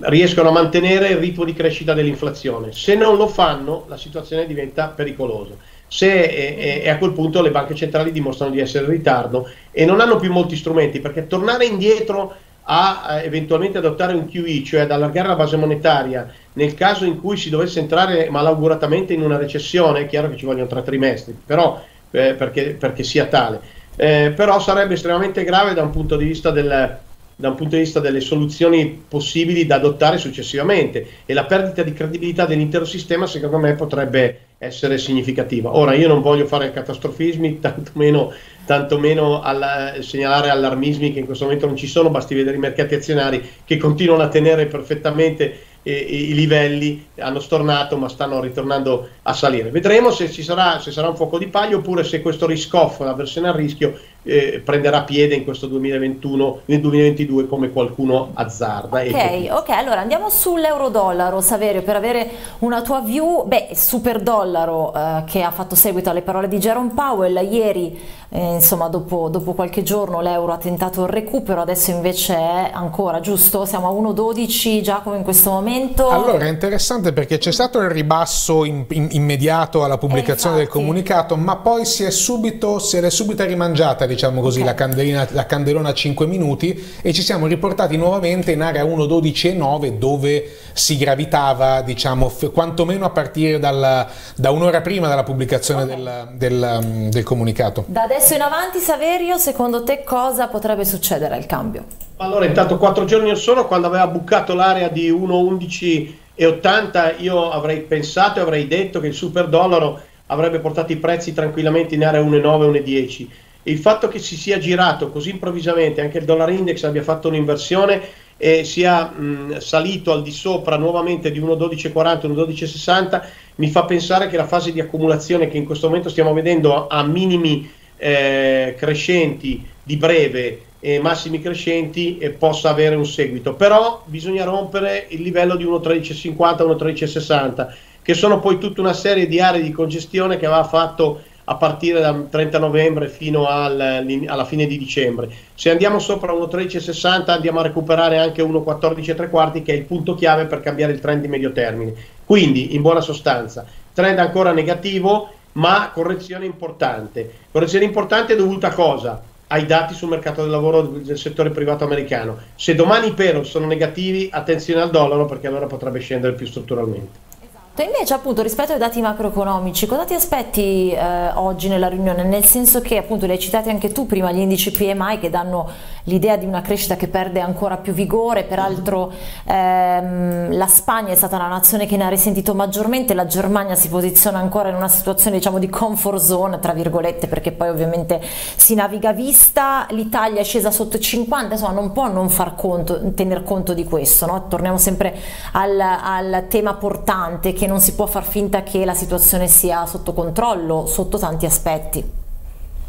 riescono a mantenere il ritmo di crescita dell'inflazione. Se non lo fanno, la situazione diventa pericolosa. Se, e, e a quel punto le banche centrali dimostrano di essere in ritardo e non hanno più molti strumenti perché tornare indietro a, a eventualmente adottare un QE, cioè ad allargare la base monetaria nel caso in cui si dovesse entrare malauguratamente in una recessione, è chiaro che ci vogliono tre trimestri, però eh, perché, perché, sia tale, eh, però sarebbe estremamente grave da un punto di vista del, da un punto di vista delle soluzioni possibili da adottare successivamente e la perdita di credibilità dell'intero sistema secondo me potrebbe essere significativa. Ora io non voglio fare catastrofismi, tantomeno, tantomeno alla, segnalare allarmismi che in questo momento non ci sono, basti vedere i mercati azionari che continuano a tenere perfettamente eh, i livelli hanno stornato ma stanno ritornando a salire. Vedremo se, ci sarà, se sarà un fuoco di paglia oppure se questo risk-off, la versione a rischio, eh, prenderà piede in questo 2021, nel 2022 come qualcuno azzarda. Ok, ok, allora andiamo sull'euro-dollaro, Saverio, per avere una tua view. Beh, super dollaro eh, che ha fatto seguito alle parole di Jerome Powell, ieri eh, insomma dopo, dopo, qualche giorno l'euro ha tentato il recupero, adesso invece è ancora giusto? Siamo a 1,12 Giacomo in questo momento? Allora è interessante perché c'è stato il ribasso in, in, immediato alla pubblicazione del comunicato, ma poi si è subito, se l'è subito rimangiata diciamo così, okay. la, candelina, la candelona a 5 minuti e ci siamo riportati nuovamente in area 1.12.9 dove si gravitava, diciamo, quantomeno a partire dal, da un'ora prima della pubblicazione okay. del, del, um, del, comunicato. Da adesso in avanti, Saverio, secondo te cosa potrebbe succedere al cambio? Allora, intanto quattro giorni or sono, quando aveva bucato l'area di 1.11.80, io avrei pensato e avrei detto che il super dollaro avrebbe portato i prezzi tranquillamente in area 1.9, 1.10 il fatto che si sia girato così improvvisamente, anche il dollar index abbia fatto un'inversione e sia mh, salito al di sopra nuovamente di 1,1240, 1,1260, mi fa pensare che la fase di accumulazione che in questo momento stiamo vedendo a minimi eh, crescenti di breve e massimi crescenti eh, possa avere un seguito. Però bisogna rompere il livello di 1,1350, 1,1360, che sono poi tutta una serie di aree di congestione che aveva fatto a partire dal 30 novembre fino al, alla fine di dicembre. Se andiamo sopra 1,1360 andiamo a recuperare anche 1,14 quarti che è il punto chiave per cambiare il trend di medio termine. Quindi, in buona sostanza, trend ancora negativo, ma correzione importante. Correzione importante dovuta a cosa? ai dati sul mercato del lavoro del settore privato americano. Se domani i payroll sono negativi, attenzione al dollaro perché allora potrebbe scendere più strutturalmente. Invece appunto rispetto ai dati macroeconomici, cosa ti aspetti eh, oggi nella riunione? Nel senso che appunto li hai citati anche tu prima, gli indici PMI che danno l'idea di una crescita che perde ancora più vigore, peraltro ehm, la Spagna è stata la nazione che ne ha risentito maggiormente, la Germania si posiziona ancora in una situazione diciamo di comfort zone, tra virgolette, perché poi ovviamente si naviga vista, l'Italia è scesa sotto i 50, insomma non può non far conto, tener conto di questo, no? torniamo sempre al, al tema portante che non si può far finta che la situazione sia sotto controllo sotto tanti aspetti.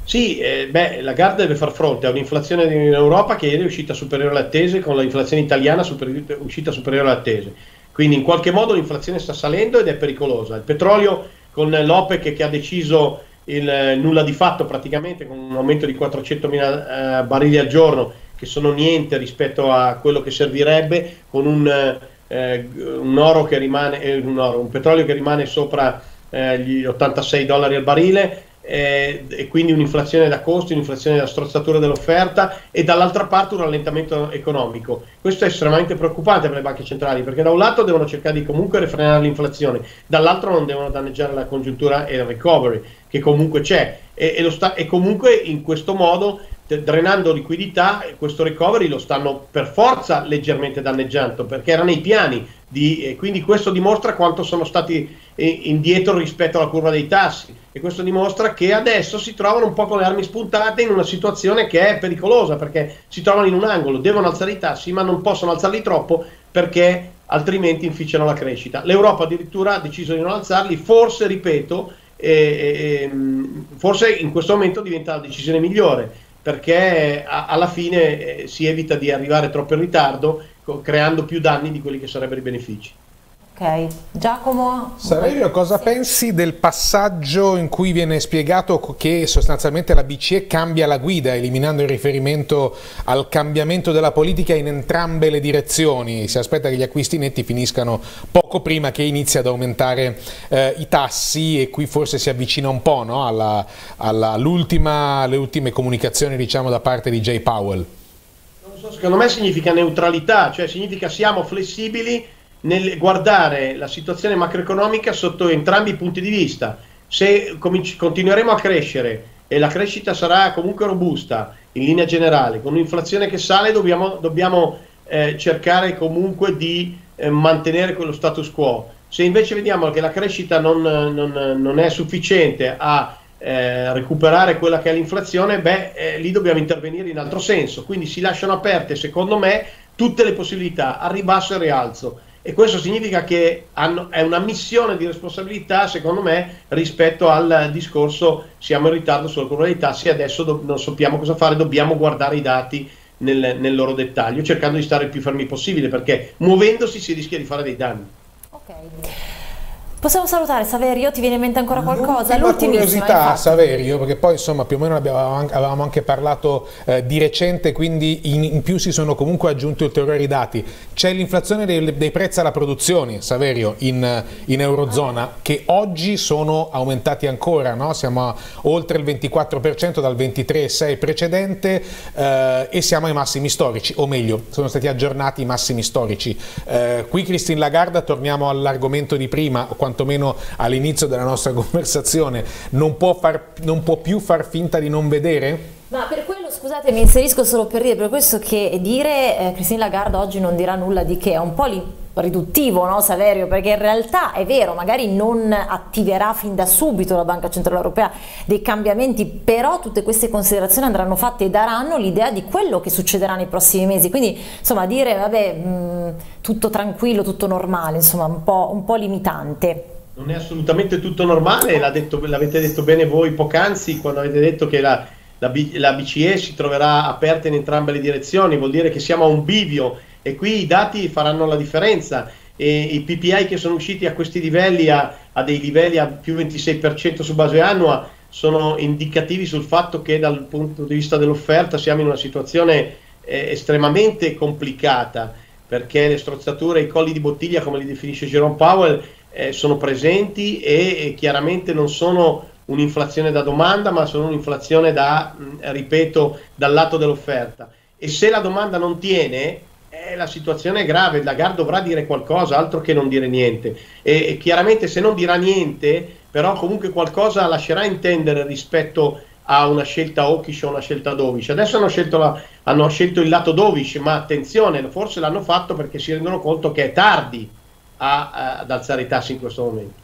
Sì, eh, beh, la Garda deve far fronte a un'inflazione in Europa che ieri è uscita superiore alle attese, con l'inflazione italiana super, uscita superiore alle attese. Quindi in qualche modo l'inflazione sta salendo ed è pericolosa. Il petrolio con l'OPEC che ha deciso il eh, nulla di fatto praticamente, con un aumento di 400 mila eh, barili al giorno, che sono niente rispetto a quello che servirebbe, con un, eh, un oro che rimane, eh, un, oro, un petrolio che rimane sopra eh, gli 86 dollari al barile eh, e quindi un'inflazione da costi, un'inflazione da strozzatura dell'offerta e dall'altra parte un rallentamento economico. Questo è estremamente preoccupante per le banche centrali perché da un lato devono cercare di comunque refrenare l'inflazione, dall'altro non devono danneggiare la congiuntura e il recovery che comunque c'è e, e, sta, e comunque in questo modo drenando liquidità questo recovery lo stanno per forza leggermente danneggiando perché era nei piani di, e quindi questo dimostra quanto sono stati indietro rispetto alla curva dei tassi e questo dimostra che adesso si trovano un po' con le armi spuntate in una situazione che è pericolosa perché si trovano in un angolo, devono alzare i tassi ma non possono alzarli troppo perché altrimenti inficiano la crescita. L'Europa addirittura ha deciso di non alzarli, forse, ripeto, eh, eh, forse in questo momento diventa la decisione migliore perché a, alla fine eh, si evita di arrivare troppo in ritardo creando più danni di quelli che sarebbero i benefici. Ok, Giacomo? Saverio, cosa sì. pensi del passaggio in cui viene spiegato che sostanzialmente la BCE cambia la guida, eliminando il riferimento al cambiamento della politica in entrambe le direzioni? Si aspetta che gli acquisti netti finiscano poco prima che inizi ad aumentare eh, i tassi e qui forse si avvicina un po' no? alla, alla, alle ultime comunicazioni diciamo, da parte di Jay Powell. So, secondo me significa neutralità, cioè significa siamo flessibili nel guardare la situazione macroeconomica sotto entrambi i punti di vista. Se cominci- continueremo a crescere e la crescita sarà comunque robusta in linea generale, con un'inflazione che sale dobbiamo, dobbiamo eh, cercare comunque di eh, mantenere quello status quo. Se invece vediamo che la crescita non, non, non è sufficiente a eh, recuperare quella che è l'inflazione, beh, eh, lì dobbiamo intervenire in altro senso. Quindi si lasciano aperte, secondo me, tutte le possibilità a ribasso e rialzo e questo significa che hanno, è una missione di responsabilità, secondo me, rispetto al discorso siamo in ritardo sulla curva dei tassi adesso do, non sappiamo cosa fare, dobbiamo guardare i dati nel, nel, loro dettaglio, cercando di stare il più fermi possibile, perché muovendosi si rischia di fare dei danni. Ok. Possiamo salutare Saverio? Ti viene in mente ancora qualcosa? L'ultima curiosità, Saverio, perché poi insomma più o meno avevamo anche parlato eh, di recente, quindi in, in, più si sono comunque aggiunti ulteriori dati. C'è l'inflazione dei, dei, prezzi alla produzione, Saverio, in, in, Eurozona, che oggi sono aumentati ancora, no? siamo a oltre il 24% dal 23,6 precedente eh, e siamo ai massimi storici, o meglio, sono stati aggiornati i massimi storici. Eh, qui Christine Lagarda, torniamo all'argomento di prima, quando quantomeno all'inizio della nostra conversazione, non può, far, non può più far finta di non vedere? Ma per quello, scusate, mi inserisco solo per dire, per questo che dire eh, Christine Lagarde oggi non dirà nulla di che, è un po' riduttivo, no Saverio? Perché in realtà è vero, magari non attiverà fin da subito la Banca Centrale Europea dei cambiamenti, però tutte queste considerazioni andranno fatte e daranno l'idea di quello che succederà nei prossimi mesi. Quindi, insomma, dire, vabbè, mh, tutto tranquillo, tutto normale, insomma, un po', un po limitante. Non è assolutamente tutto normale, l'avete detto bene voi poc'anzi quando avete detto che la la, la BCE si troverà aperta in entrambe le direzioni, vuol dire che siamo a un bivio e qui i dati faranno la differenza. E I PPI che sono usciti a questi livelli, a, a dei livelli a più 26% su base annua, sono indicativi sul fatto che dal punto di vista dell'offerta siamo in una situazione eh, estremamente complicata perché le strozzature, i colli di bottiglia, come li definisce Jerome Powell, eh, sono presenti e, e chiaramente non sono un'inflazione da domanda, ma sono un'inflazione da, ripeto, dal lato dell'offerta. E se la domanda non tiene, eh, la situazione è grave, la GAR dovrà dire qualcosa, altro che non dire niente. E, e, chiaramente se non dirà niente, però comunque qualcosa lascerà intendere rispetto a una scelta hawkish o una scelta dovish. Adesso hanno scelto, la, hanno scelto il lato dovish, ma attenzione, forse l'hanno fatto perché si rendono conto che è tardi a, a, ad alzare i tassi in questo momento.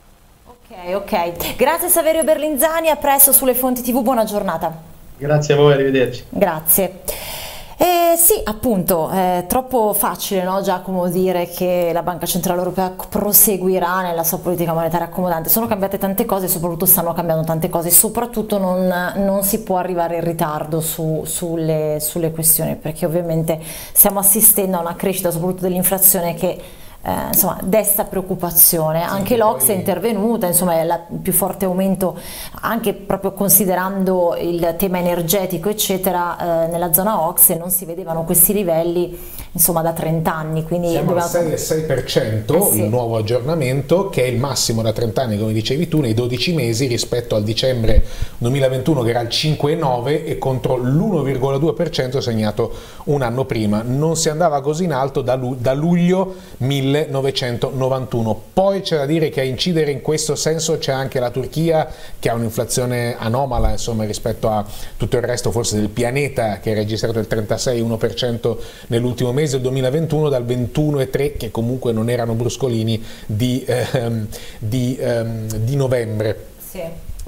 Ok, ok. Grazie Saverio Berlinzani, a presto sulle fonti TV, buona giornata. Grazie a voi, arrivederci. Grazie. Eh, sì, appunto, è troppo facile no, Giacomo dire che la Banca Centrale Europea proseguirà nella sua politica monetaria accomodante. Sono cambiate tante cose, soprattutto stanno cambiando tante cose, soprattutto non, non si può arrivare in ritardo su, sulle, sulle questioni, perché ovviamente stiamo assistendo a una crescita soprattutto dell'inflazione che eh, insomma, desta preoccupazione. Sì, anche l'Ox è intervenuta, insomma, è il più forte aumento, anche proprio considerando il tema energetico, eccetera, eh, nella zona Ox non si vedevano questi livelli insomma, da 30 anni. Quindi Siamo dobbiamo... al 6,6% eh sì. il nuovo aggiornamento, che è il massimo da 30 anni, come dicevi tu, nei 12 mesi rispetto al dicembre 2021 che era il 5,9% e contro l'1,2% segnato un anno prima. Non si andava così in alto da, lu- da luglio 1000 1991. Poi c'è da dire che a incidere in questo senso c'è anche la Turchia che ha un'inflazione anomala insomma, rispetto a tutto il resto forse del pianeta che ha registrato il 36,1% nell'ultimo mese del 2021 dal 21,3% che comunque non erano bruscolini di, ehm, di, ehm, di novembre. Sì.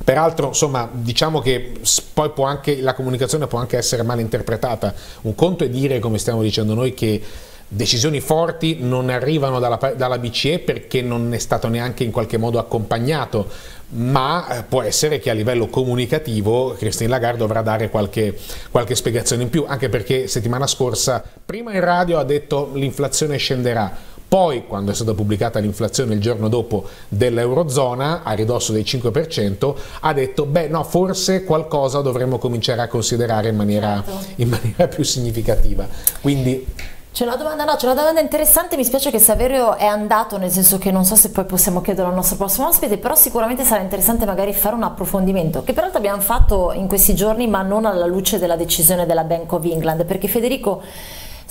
Peraltro, insomma, diciamo che poi anche, la comunicazione può anche essere mal interpretata. Un conto è dire, come stiamo dicendo noi, che decisioni forti non arrivano dalla, dalla, BCE perché non è stato neanche in qualche modo accompagnato, ma eh, può essere che a livello comunicativo Christine Lagarde dovrà dare qualche, qualche spiegazione in più, anche perché settimana scorsa prima in radio ha detto l'inflazione scenderà, poi, quando è stata pubblicata l'inflazione il giorno dopo dell'Eurozona, a ridosso del 5%, ha detto, beh no, forse qualcosa dovremmo cominciare a considerare in maniera, certo. in maniera più significativa. Quindi c'è una domanda, no, c'è una domanda interessante, mi spiace che Saverio è andato, nel senso che non so se poi possiamo chiederlo al nostro prossimo ospite, però sicuramente sarà interessante magari fare un approfondimento, che peraltro abbiamo fatto in questi giorni, ma non alla luce della decisione della Bank of England, perché Federico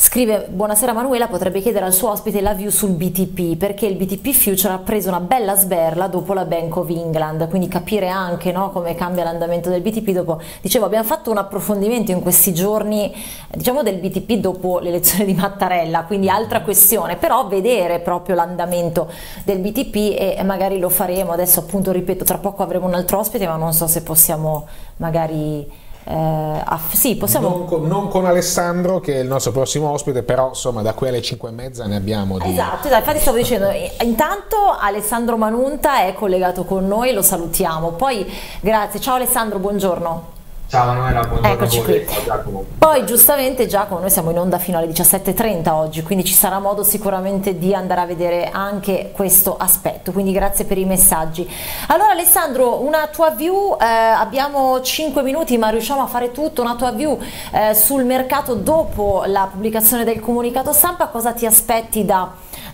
Scrive, buonasera Manuela, potrebbe chiedere al suo ospite la view sul BTP, perché il BTP Future ha preso una bella sberla dopo la Bank of England, quindi capire anche no, come cambia l'andamento del BTP dopo. Dicevo, abbiamo fatto un approfondimento in questi giorni, diciamo del BTP dopo l'elezione di Mattarella, quindi altra questione, però vedere proprio l'andamento del BTP e magari lo faremo, adesso appunto ripeto, tra poco avremo un altro ospite, ma non so se possiamo magari aff- sì, possiamo... Non con, non con, Alessandro che è il nostro prossimo ospite, però insomma da qui alle 5 e mezza ne abbiamo di... Esatto, esatto, infatti stavo dicendo, intanto Alessandro Manunta è collegato con noi, lo salutiamo, poi grazie, ciao Alessandro, buongiorno. Ciao Manuela, buongiorno Eccoci qui. Ciao Poi giustamente Giacomo, noi siamo in onda fino alle 17.30 oggi, quindi ci sarà modo sicuramente di andare a vedere anche questo aspetto, quindi grazie per i messaggi. Allora Alessandro, una tua view, eh, abbiamo 5 minuti ma riusciamo a fare tutto, una tua view eh, sul mercato dopo la pubblicazione del comunicato stampa, cosa ti aspetti da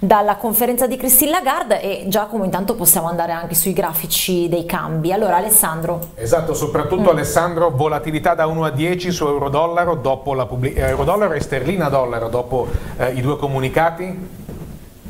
dalla conferenza di Christine Lagarde e Giacomo intanto possiamo andare anche sui grafici dei cambi. Allora Alessandro. Esatto, soprattutto mm. Alessandro, volatilità da 1 a 10 su euro-dollaro dopo la pubblicazione, eh, euro-dollaro e sterlina-dollaro dopo eh, i due comunicati?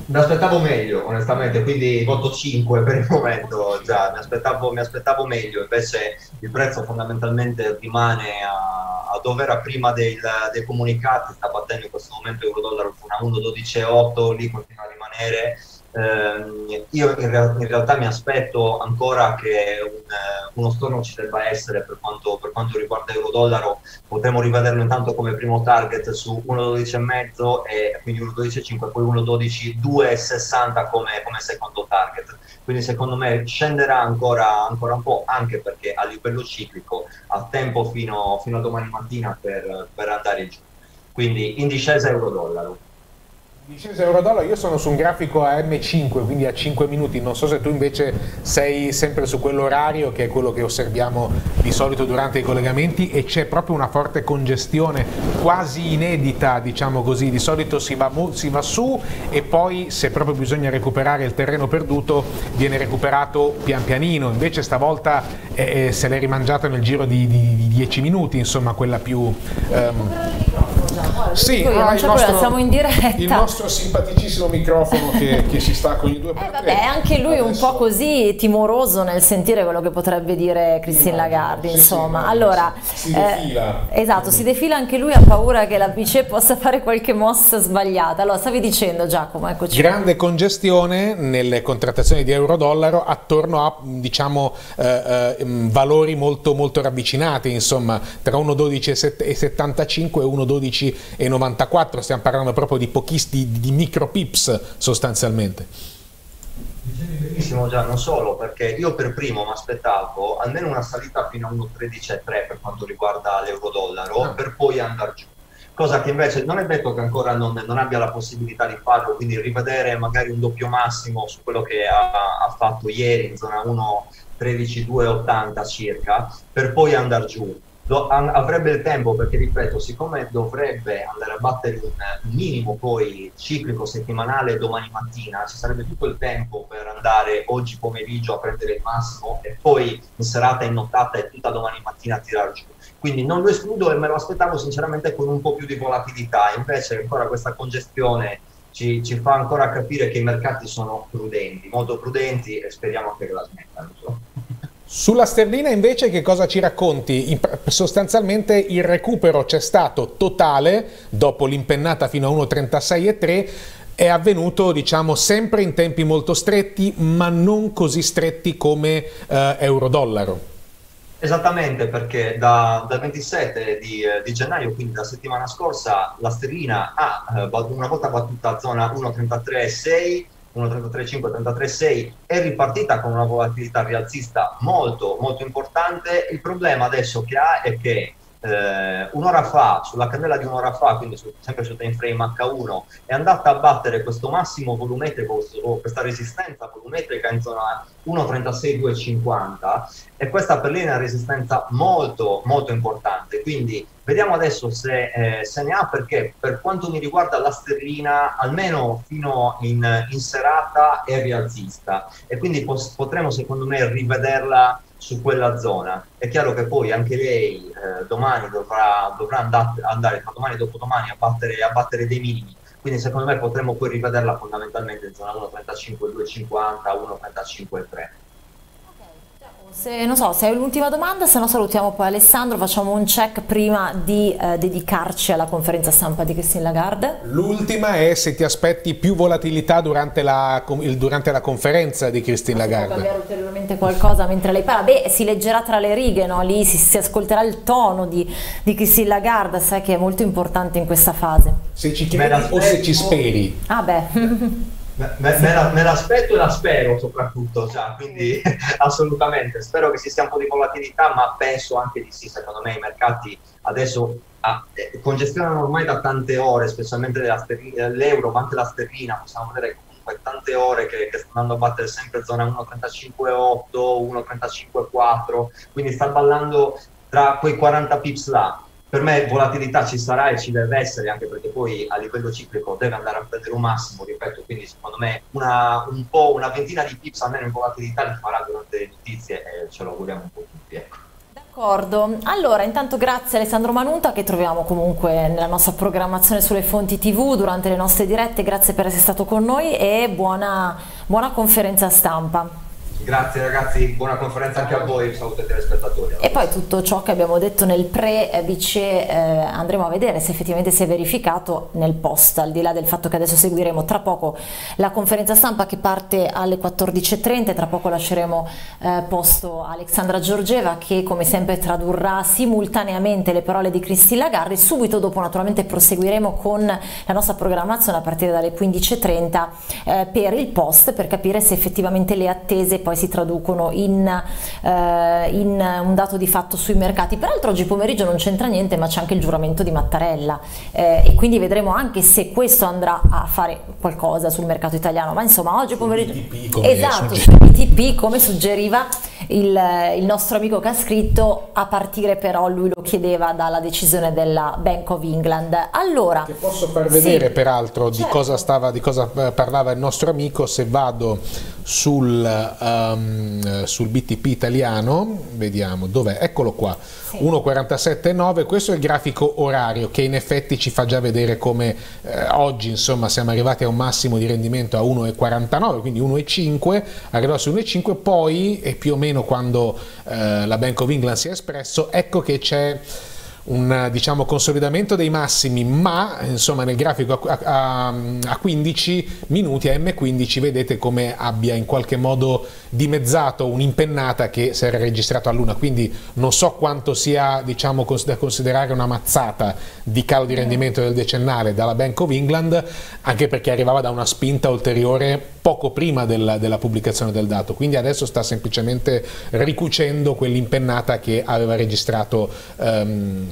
Mi aspettavo meglio, onestamente, quindi voto 5 per il momento già, mi aspettavo, mi aspettavo meglio, invece il prezzo fondamentalmente rimane a, a dove era prima del, dei comunicati, sta battendo in questo momento euro-dollaro su una 1,12,8, lì continua a rimanere eh, io in, real- in, realtà mi aspetto ancora che un, eh, uno storno ci debba essere per quanto, per quanto riguarda euro-dollaro, potremmo rivederlo intanto come primo target su 1,12,5 e quindi 1,12,5 poi 1,12, 2,60 come, come secondo target. Quindi secondo me scenderà ancora, ancora, un po', anche perché a livello ciclico ha tempo fino, fino a domani mattina per, per andare giù. Quindi in discesa euro-dollaro. Discesa euro-dollaro, io sono su un grafico a M5, quindi a 5 minuti, non so se tu invece sei sempre su quell'orario che è quello che osserviamo di solito durante i collegamenti e c'è proprio una forte congestione quasi inedita, diciamo così, di solito si va, si va su e poi se proprio bisogna recuperare il terreno perduto viene recuperato pian pianino, invece stavolta eh, se l'è rimangiata nel giro di 10 minuti, insomma quella più... Um, sì, io, ah, nostro, problema, siamo in diretta. Il nostro simpaticissimo microfono che, che si sta con i due eh, vabbè, anche lui Adesso... un po' così timoroso nel sentire quello che potrebbe dire Christine Lagarde, sì, insomma. Sì, allora, si, si defila. Eh, esatto, si defila anche lui, ha paura che la BCE possa fare qualche mossa sbagliata. Allora, stavi dicendo Giacomo, eccoci. Grande congestione nelle contrattazioni di euro-dollaro attorno a, diciamo, eh, eh, valori molto, molto ravvicinati, insomma, tra 1,12 e 75 e 1,12 e 94, stiamo parlando proprio di pochissimi, di, di micro pips sostanzialmente. Dicevi benissimo già, non solo, perché io per primo mi aspettavo almeno una salita fino a 1,13,3 per quanto riguarda l'euro-dollaro, ah. per poi andare giù. Cosa che invece non è detto che ancora non, non, abbia la possibilità di farlo, quindi rivedere magari un doppio massimo su quello che ha, ha fatto ieri in zona 1,13,280 circa, per poi andare giù do, avrebbe il tempo perché ripeto siccome dovrebbe andare a battere un, minimo poi ciclico settimanale domani mattina ci sarebbe tutto il tempo per andare oggi pomeriggio a prendere il massimo e poi in serata in nottata e tutta domani mattina a tirare giù. Quindi non lo escludo e me lo aspettavo sinceramente con un po' più di volatilità. Invece ancora questa congestione ci, ci fa ancora capire che i mercati sono prudenti molto prudenti e speriamo che la smettano sulla sterlina invece che cosa ci racconti? sostanzialmente il recupero c'è stato totale dopo l'impennata fino a 1,36,3 è avvenuto diciamo sempre in tempi molto stretti ma non così stretti come eh, euro-dollaro. Esattamente perché da, dal 27 di, eh, di, gennaio, quindi la settimana scorsa, la sterlina ha eh, una volta battuta zona 1,33,6 1,33,5, 33,6 è ripartita con una volatilità rialzista molto molto importante. Il problema adesso che ha è che eh, un'ora fa, sulla candela di un'ora fa, quindi su, sempre sul time frame H1, è andata a battere questo massimo volumetrico, o questa resistenza volumetrica in zona 1.36.250 e questa per lei è una resistenza molto molto importante. Quindi vediamo adesso se, eh, se ne ha perché per quanto mi riguarda la sterlina, almeno fino in, in serata è rialzista e quindi pos- potremo secondo me rivederla su quella zona. È chiaro che poi anche lei eh, domani dovrà, dovrà andare, andare tra domani dopodomani a battere, a battere dei minimi, quindi secondo me potremmo poi rivederla fondamentalmente in zona 1.35-250, 1.35-3 Se, non so, se hai l'ultima domanda, se no salutiamo poi Alessandro, facciamo un check prima di eh, dedicarci alla conferenza stampa di Christine Lagarde. L'ultima è se ti aspetti più volatilità durante la, durante la conferenza di Christine Lagarde. Può cambiare ulteriormente qualcosa mentre lei parla? Beh, si leggerà tra le righe, no? Lì si, si ascolterà il tono di, di Christine Lagarde, sai che è molto importante in questa fase. Se ci credi o se ci speri? Ah beh. Me, me, me, l'aspetto e la spero soprattutto, cioè, quindi assolutamente. Spero che ci sia un po' di volatilità, ma penso anche di sì, secondo me i mercati adesso ah, eh, congestionano ormai da tante ore, specialmente l'euro, ma anche la sterlina, possiamo vedere comunque tante ore che, che stanno andando a battere sempre zona 1.35.8, 1.35.4, quindi sta ballando tra quei 40 pips là per me volatilità ci sarà e ci deve essere, anche perché poi a livello ciclico deve andare a prendere un massimo, ripeto, quindi secondo me una, un po', una ventina di pips almeno in volatilità li farà durante le notizie e ce lo auguriamo un po' tutti. Ecco. D'accordo, allora intanto grazie Alessandro Manunta che troviamo comunque nella nostra programmazione sulle fonti tv durante le nostre dirette, grazie per essere stato con noi e buona, buona conferenza stampa. Grazie ragazzi, buona conferenza anche a voi, saluto ai telespettatori. E poi tutto ciò che abbiamo detto nel pre-BC eh, andremo a vedere se effettivamente si è verificato nel post, al di là del fatto che adesso seguiremo tra poco la conferenza stampa che parte alle 14.30, tra poco lasceremo eh, posto a Alexandra Giorgeva che come sempre tradurrà simultaneamente le parole di Cristina Lagarde, subito dopo naturalmente proseguiremo con la nostra programmazione a partire dalle 15.30 eh, per il post per capire se effettivamente le attese poi si traducono in, eh, in, un dato di fatto sui mercati. Peraltro oggi pomeriggio non c'entra niente ma c'è anche il giuramento di Mattarella eh, e quindi vedremo anche se questo andrà a fare qualcosa sul mercato italiano. Ma insomma oggi pomeriggio... Esatto, sul BTP come suggeriva il, il, nostro amico che ha scritto, a partire però lui lo chiedeva dalla decisione della Bank of England. Allora, che posso far vedere sì, peraltro certo. di, cosa stava, di cosa eh, parlava il nostro amico se vado sul, um, sul BTP italiano, vediamo dov'è, eccolo qua, sì. 1,47,9, questo è il grafico orario che in effetti ci fa già vedere come eh, oggi insomma siamo arrivati a un massimo di rendimento a 1,49, quindi 1,5, arrivò su 1,5, poi e più o meno quando eh, la Bank of England si è espresso, ecco che c'è un diciamo, consolidamento dei massimi, ma insomma nel grafico a, a, a, 15 minuti, a M15, vedete come abbia in qualche modo dimezzato un'impennata che si era registrato a luna, quindi non so quanto sia diciamo, da considerare una mazzata di calo di rendimento del decennale dalla Bank of England, anche perché arrivava da una spinta ulteriore poco prima della, della pubblicazione del dato, quindi adesso sta semplicemente ricucendo quell'impennata che aveva registrato um,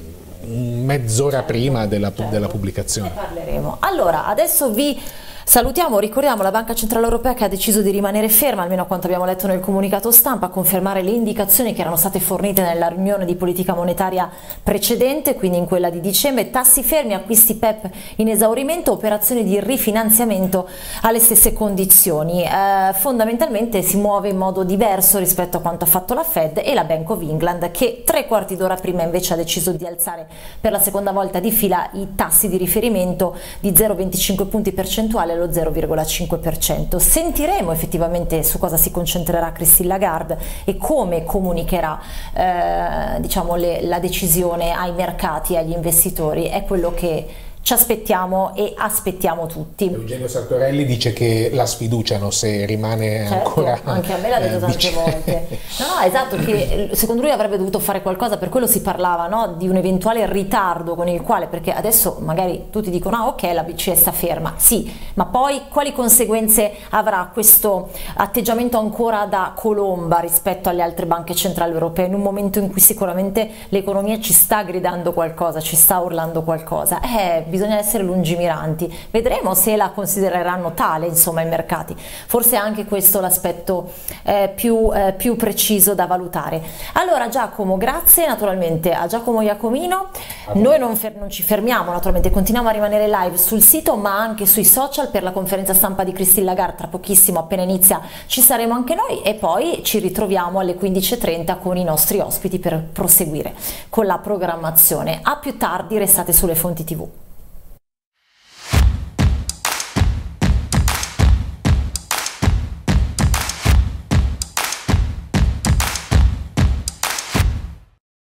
mezz'ora certo, prima della, certo. della pubblicazione. Ne parleremo. Allora, adesso vi Salutiamo, ricordiamo la Banca Centrale Europea che ha deciso di rimanere ferma, almeno a quanto abbiamo letto nel comunicato stampa, a confermare le indicazioni che erano state fornite nella riunione di politica monetaria precedente, quindi in quella di dicembre, tassi fermi, acquisti PEP in esaurimento, operazioni di rifinanziamento alle stesse condizioni. Eh, fondamentalmente si muove in modo diverso rispetto a quanto ha fatto la Fed e la Bank of England che tre quarti d'ora prima invece ha deciso di alzare per la seconda volta di fila i tassi di riferimento di 0,25 punti percentuali uguale allo 0,5%. Sentiremo effettivamente su cosa si concentrerà Christine Lagarde e come comunicherà eh, diciamo, le, la decisione ai mercati e agli investitori, è quello che ci aspettiamo e aspettiamo tutti. Eugenio Sartorelli dice che la sfiduciano se rimane certo, ancora. Anche a me l'ha detto eh, tante dice... volte. No, no, esatto, che secondo lui avrebbe dovuto fare qualcosa, per quello si parlava no, di un eventuale ritardo con il quale, perché adesso magari tutti dicono ah ok la BCE sta ferma, sì, ma poi quali conseguenze avrà questo atteggiamento ancora da colomba rispetto alle altre banche centrali europee in un momento in cui sicuramente l'economia ci sta gridando qualcosa, ci sta urlando qualcosa? Eh, bisogna essere lungimiranti. Vedremo se la considereranno tale, insomma, i mercati. Forse anche questo l'aspetto eh, più, eh, più, preciso da valutare. Allora Giacomo, grazie naturalmente a Giacomo Iacomino. Noi non, non ci fermiamo, naturalmente, continuiamo a rimanere live sul sito, ma anche sui social per la conferenza stampa di Christine Lagarde. Tra pochissimo, appena inizia, ci saremo anche noi e poi ci ritroviamo alle 15.30 con i nostri ospiti per proseguire con la programmazione. A più tardi, restate sulle fonti TV.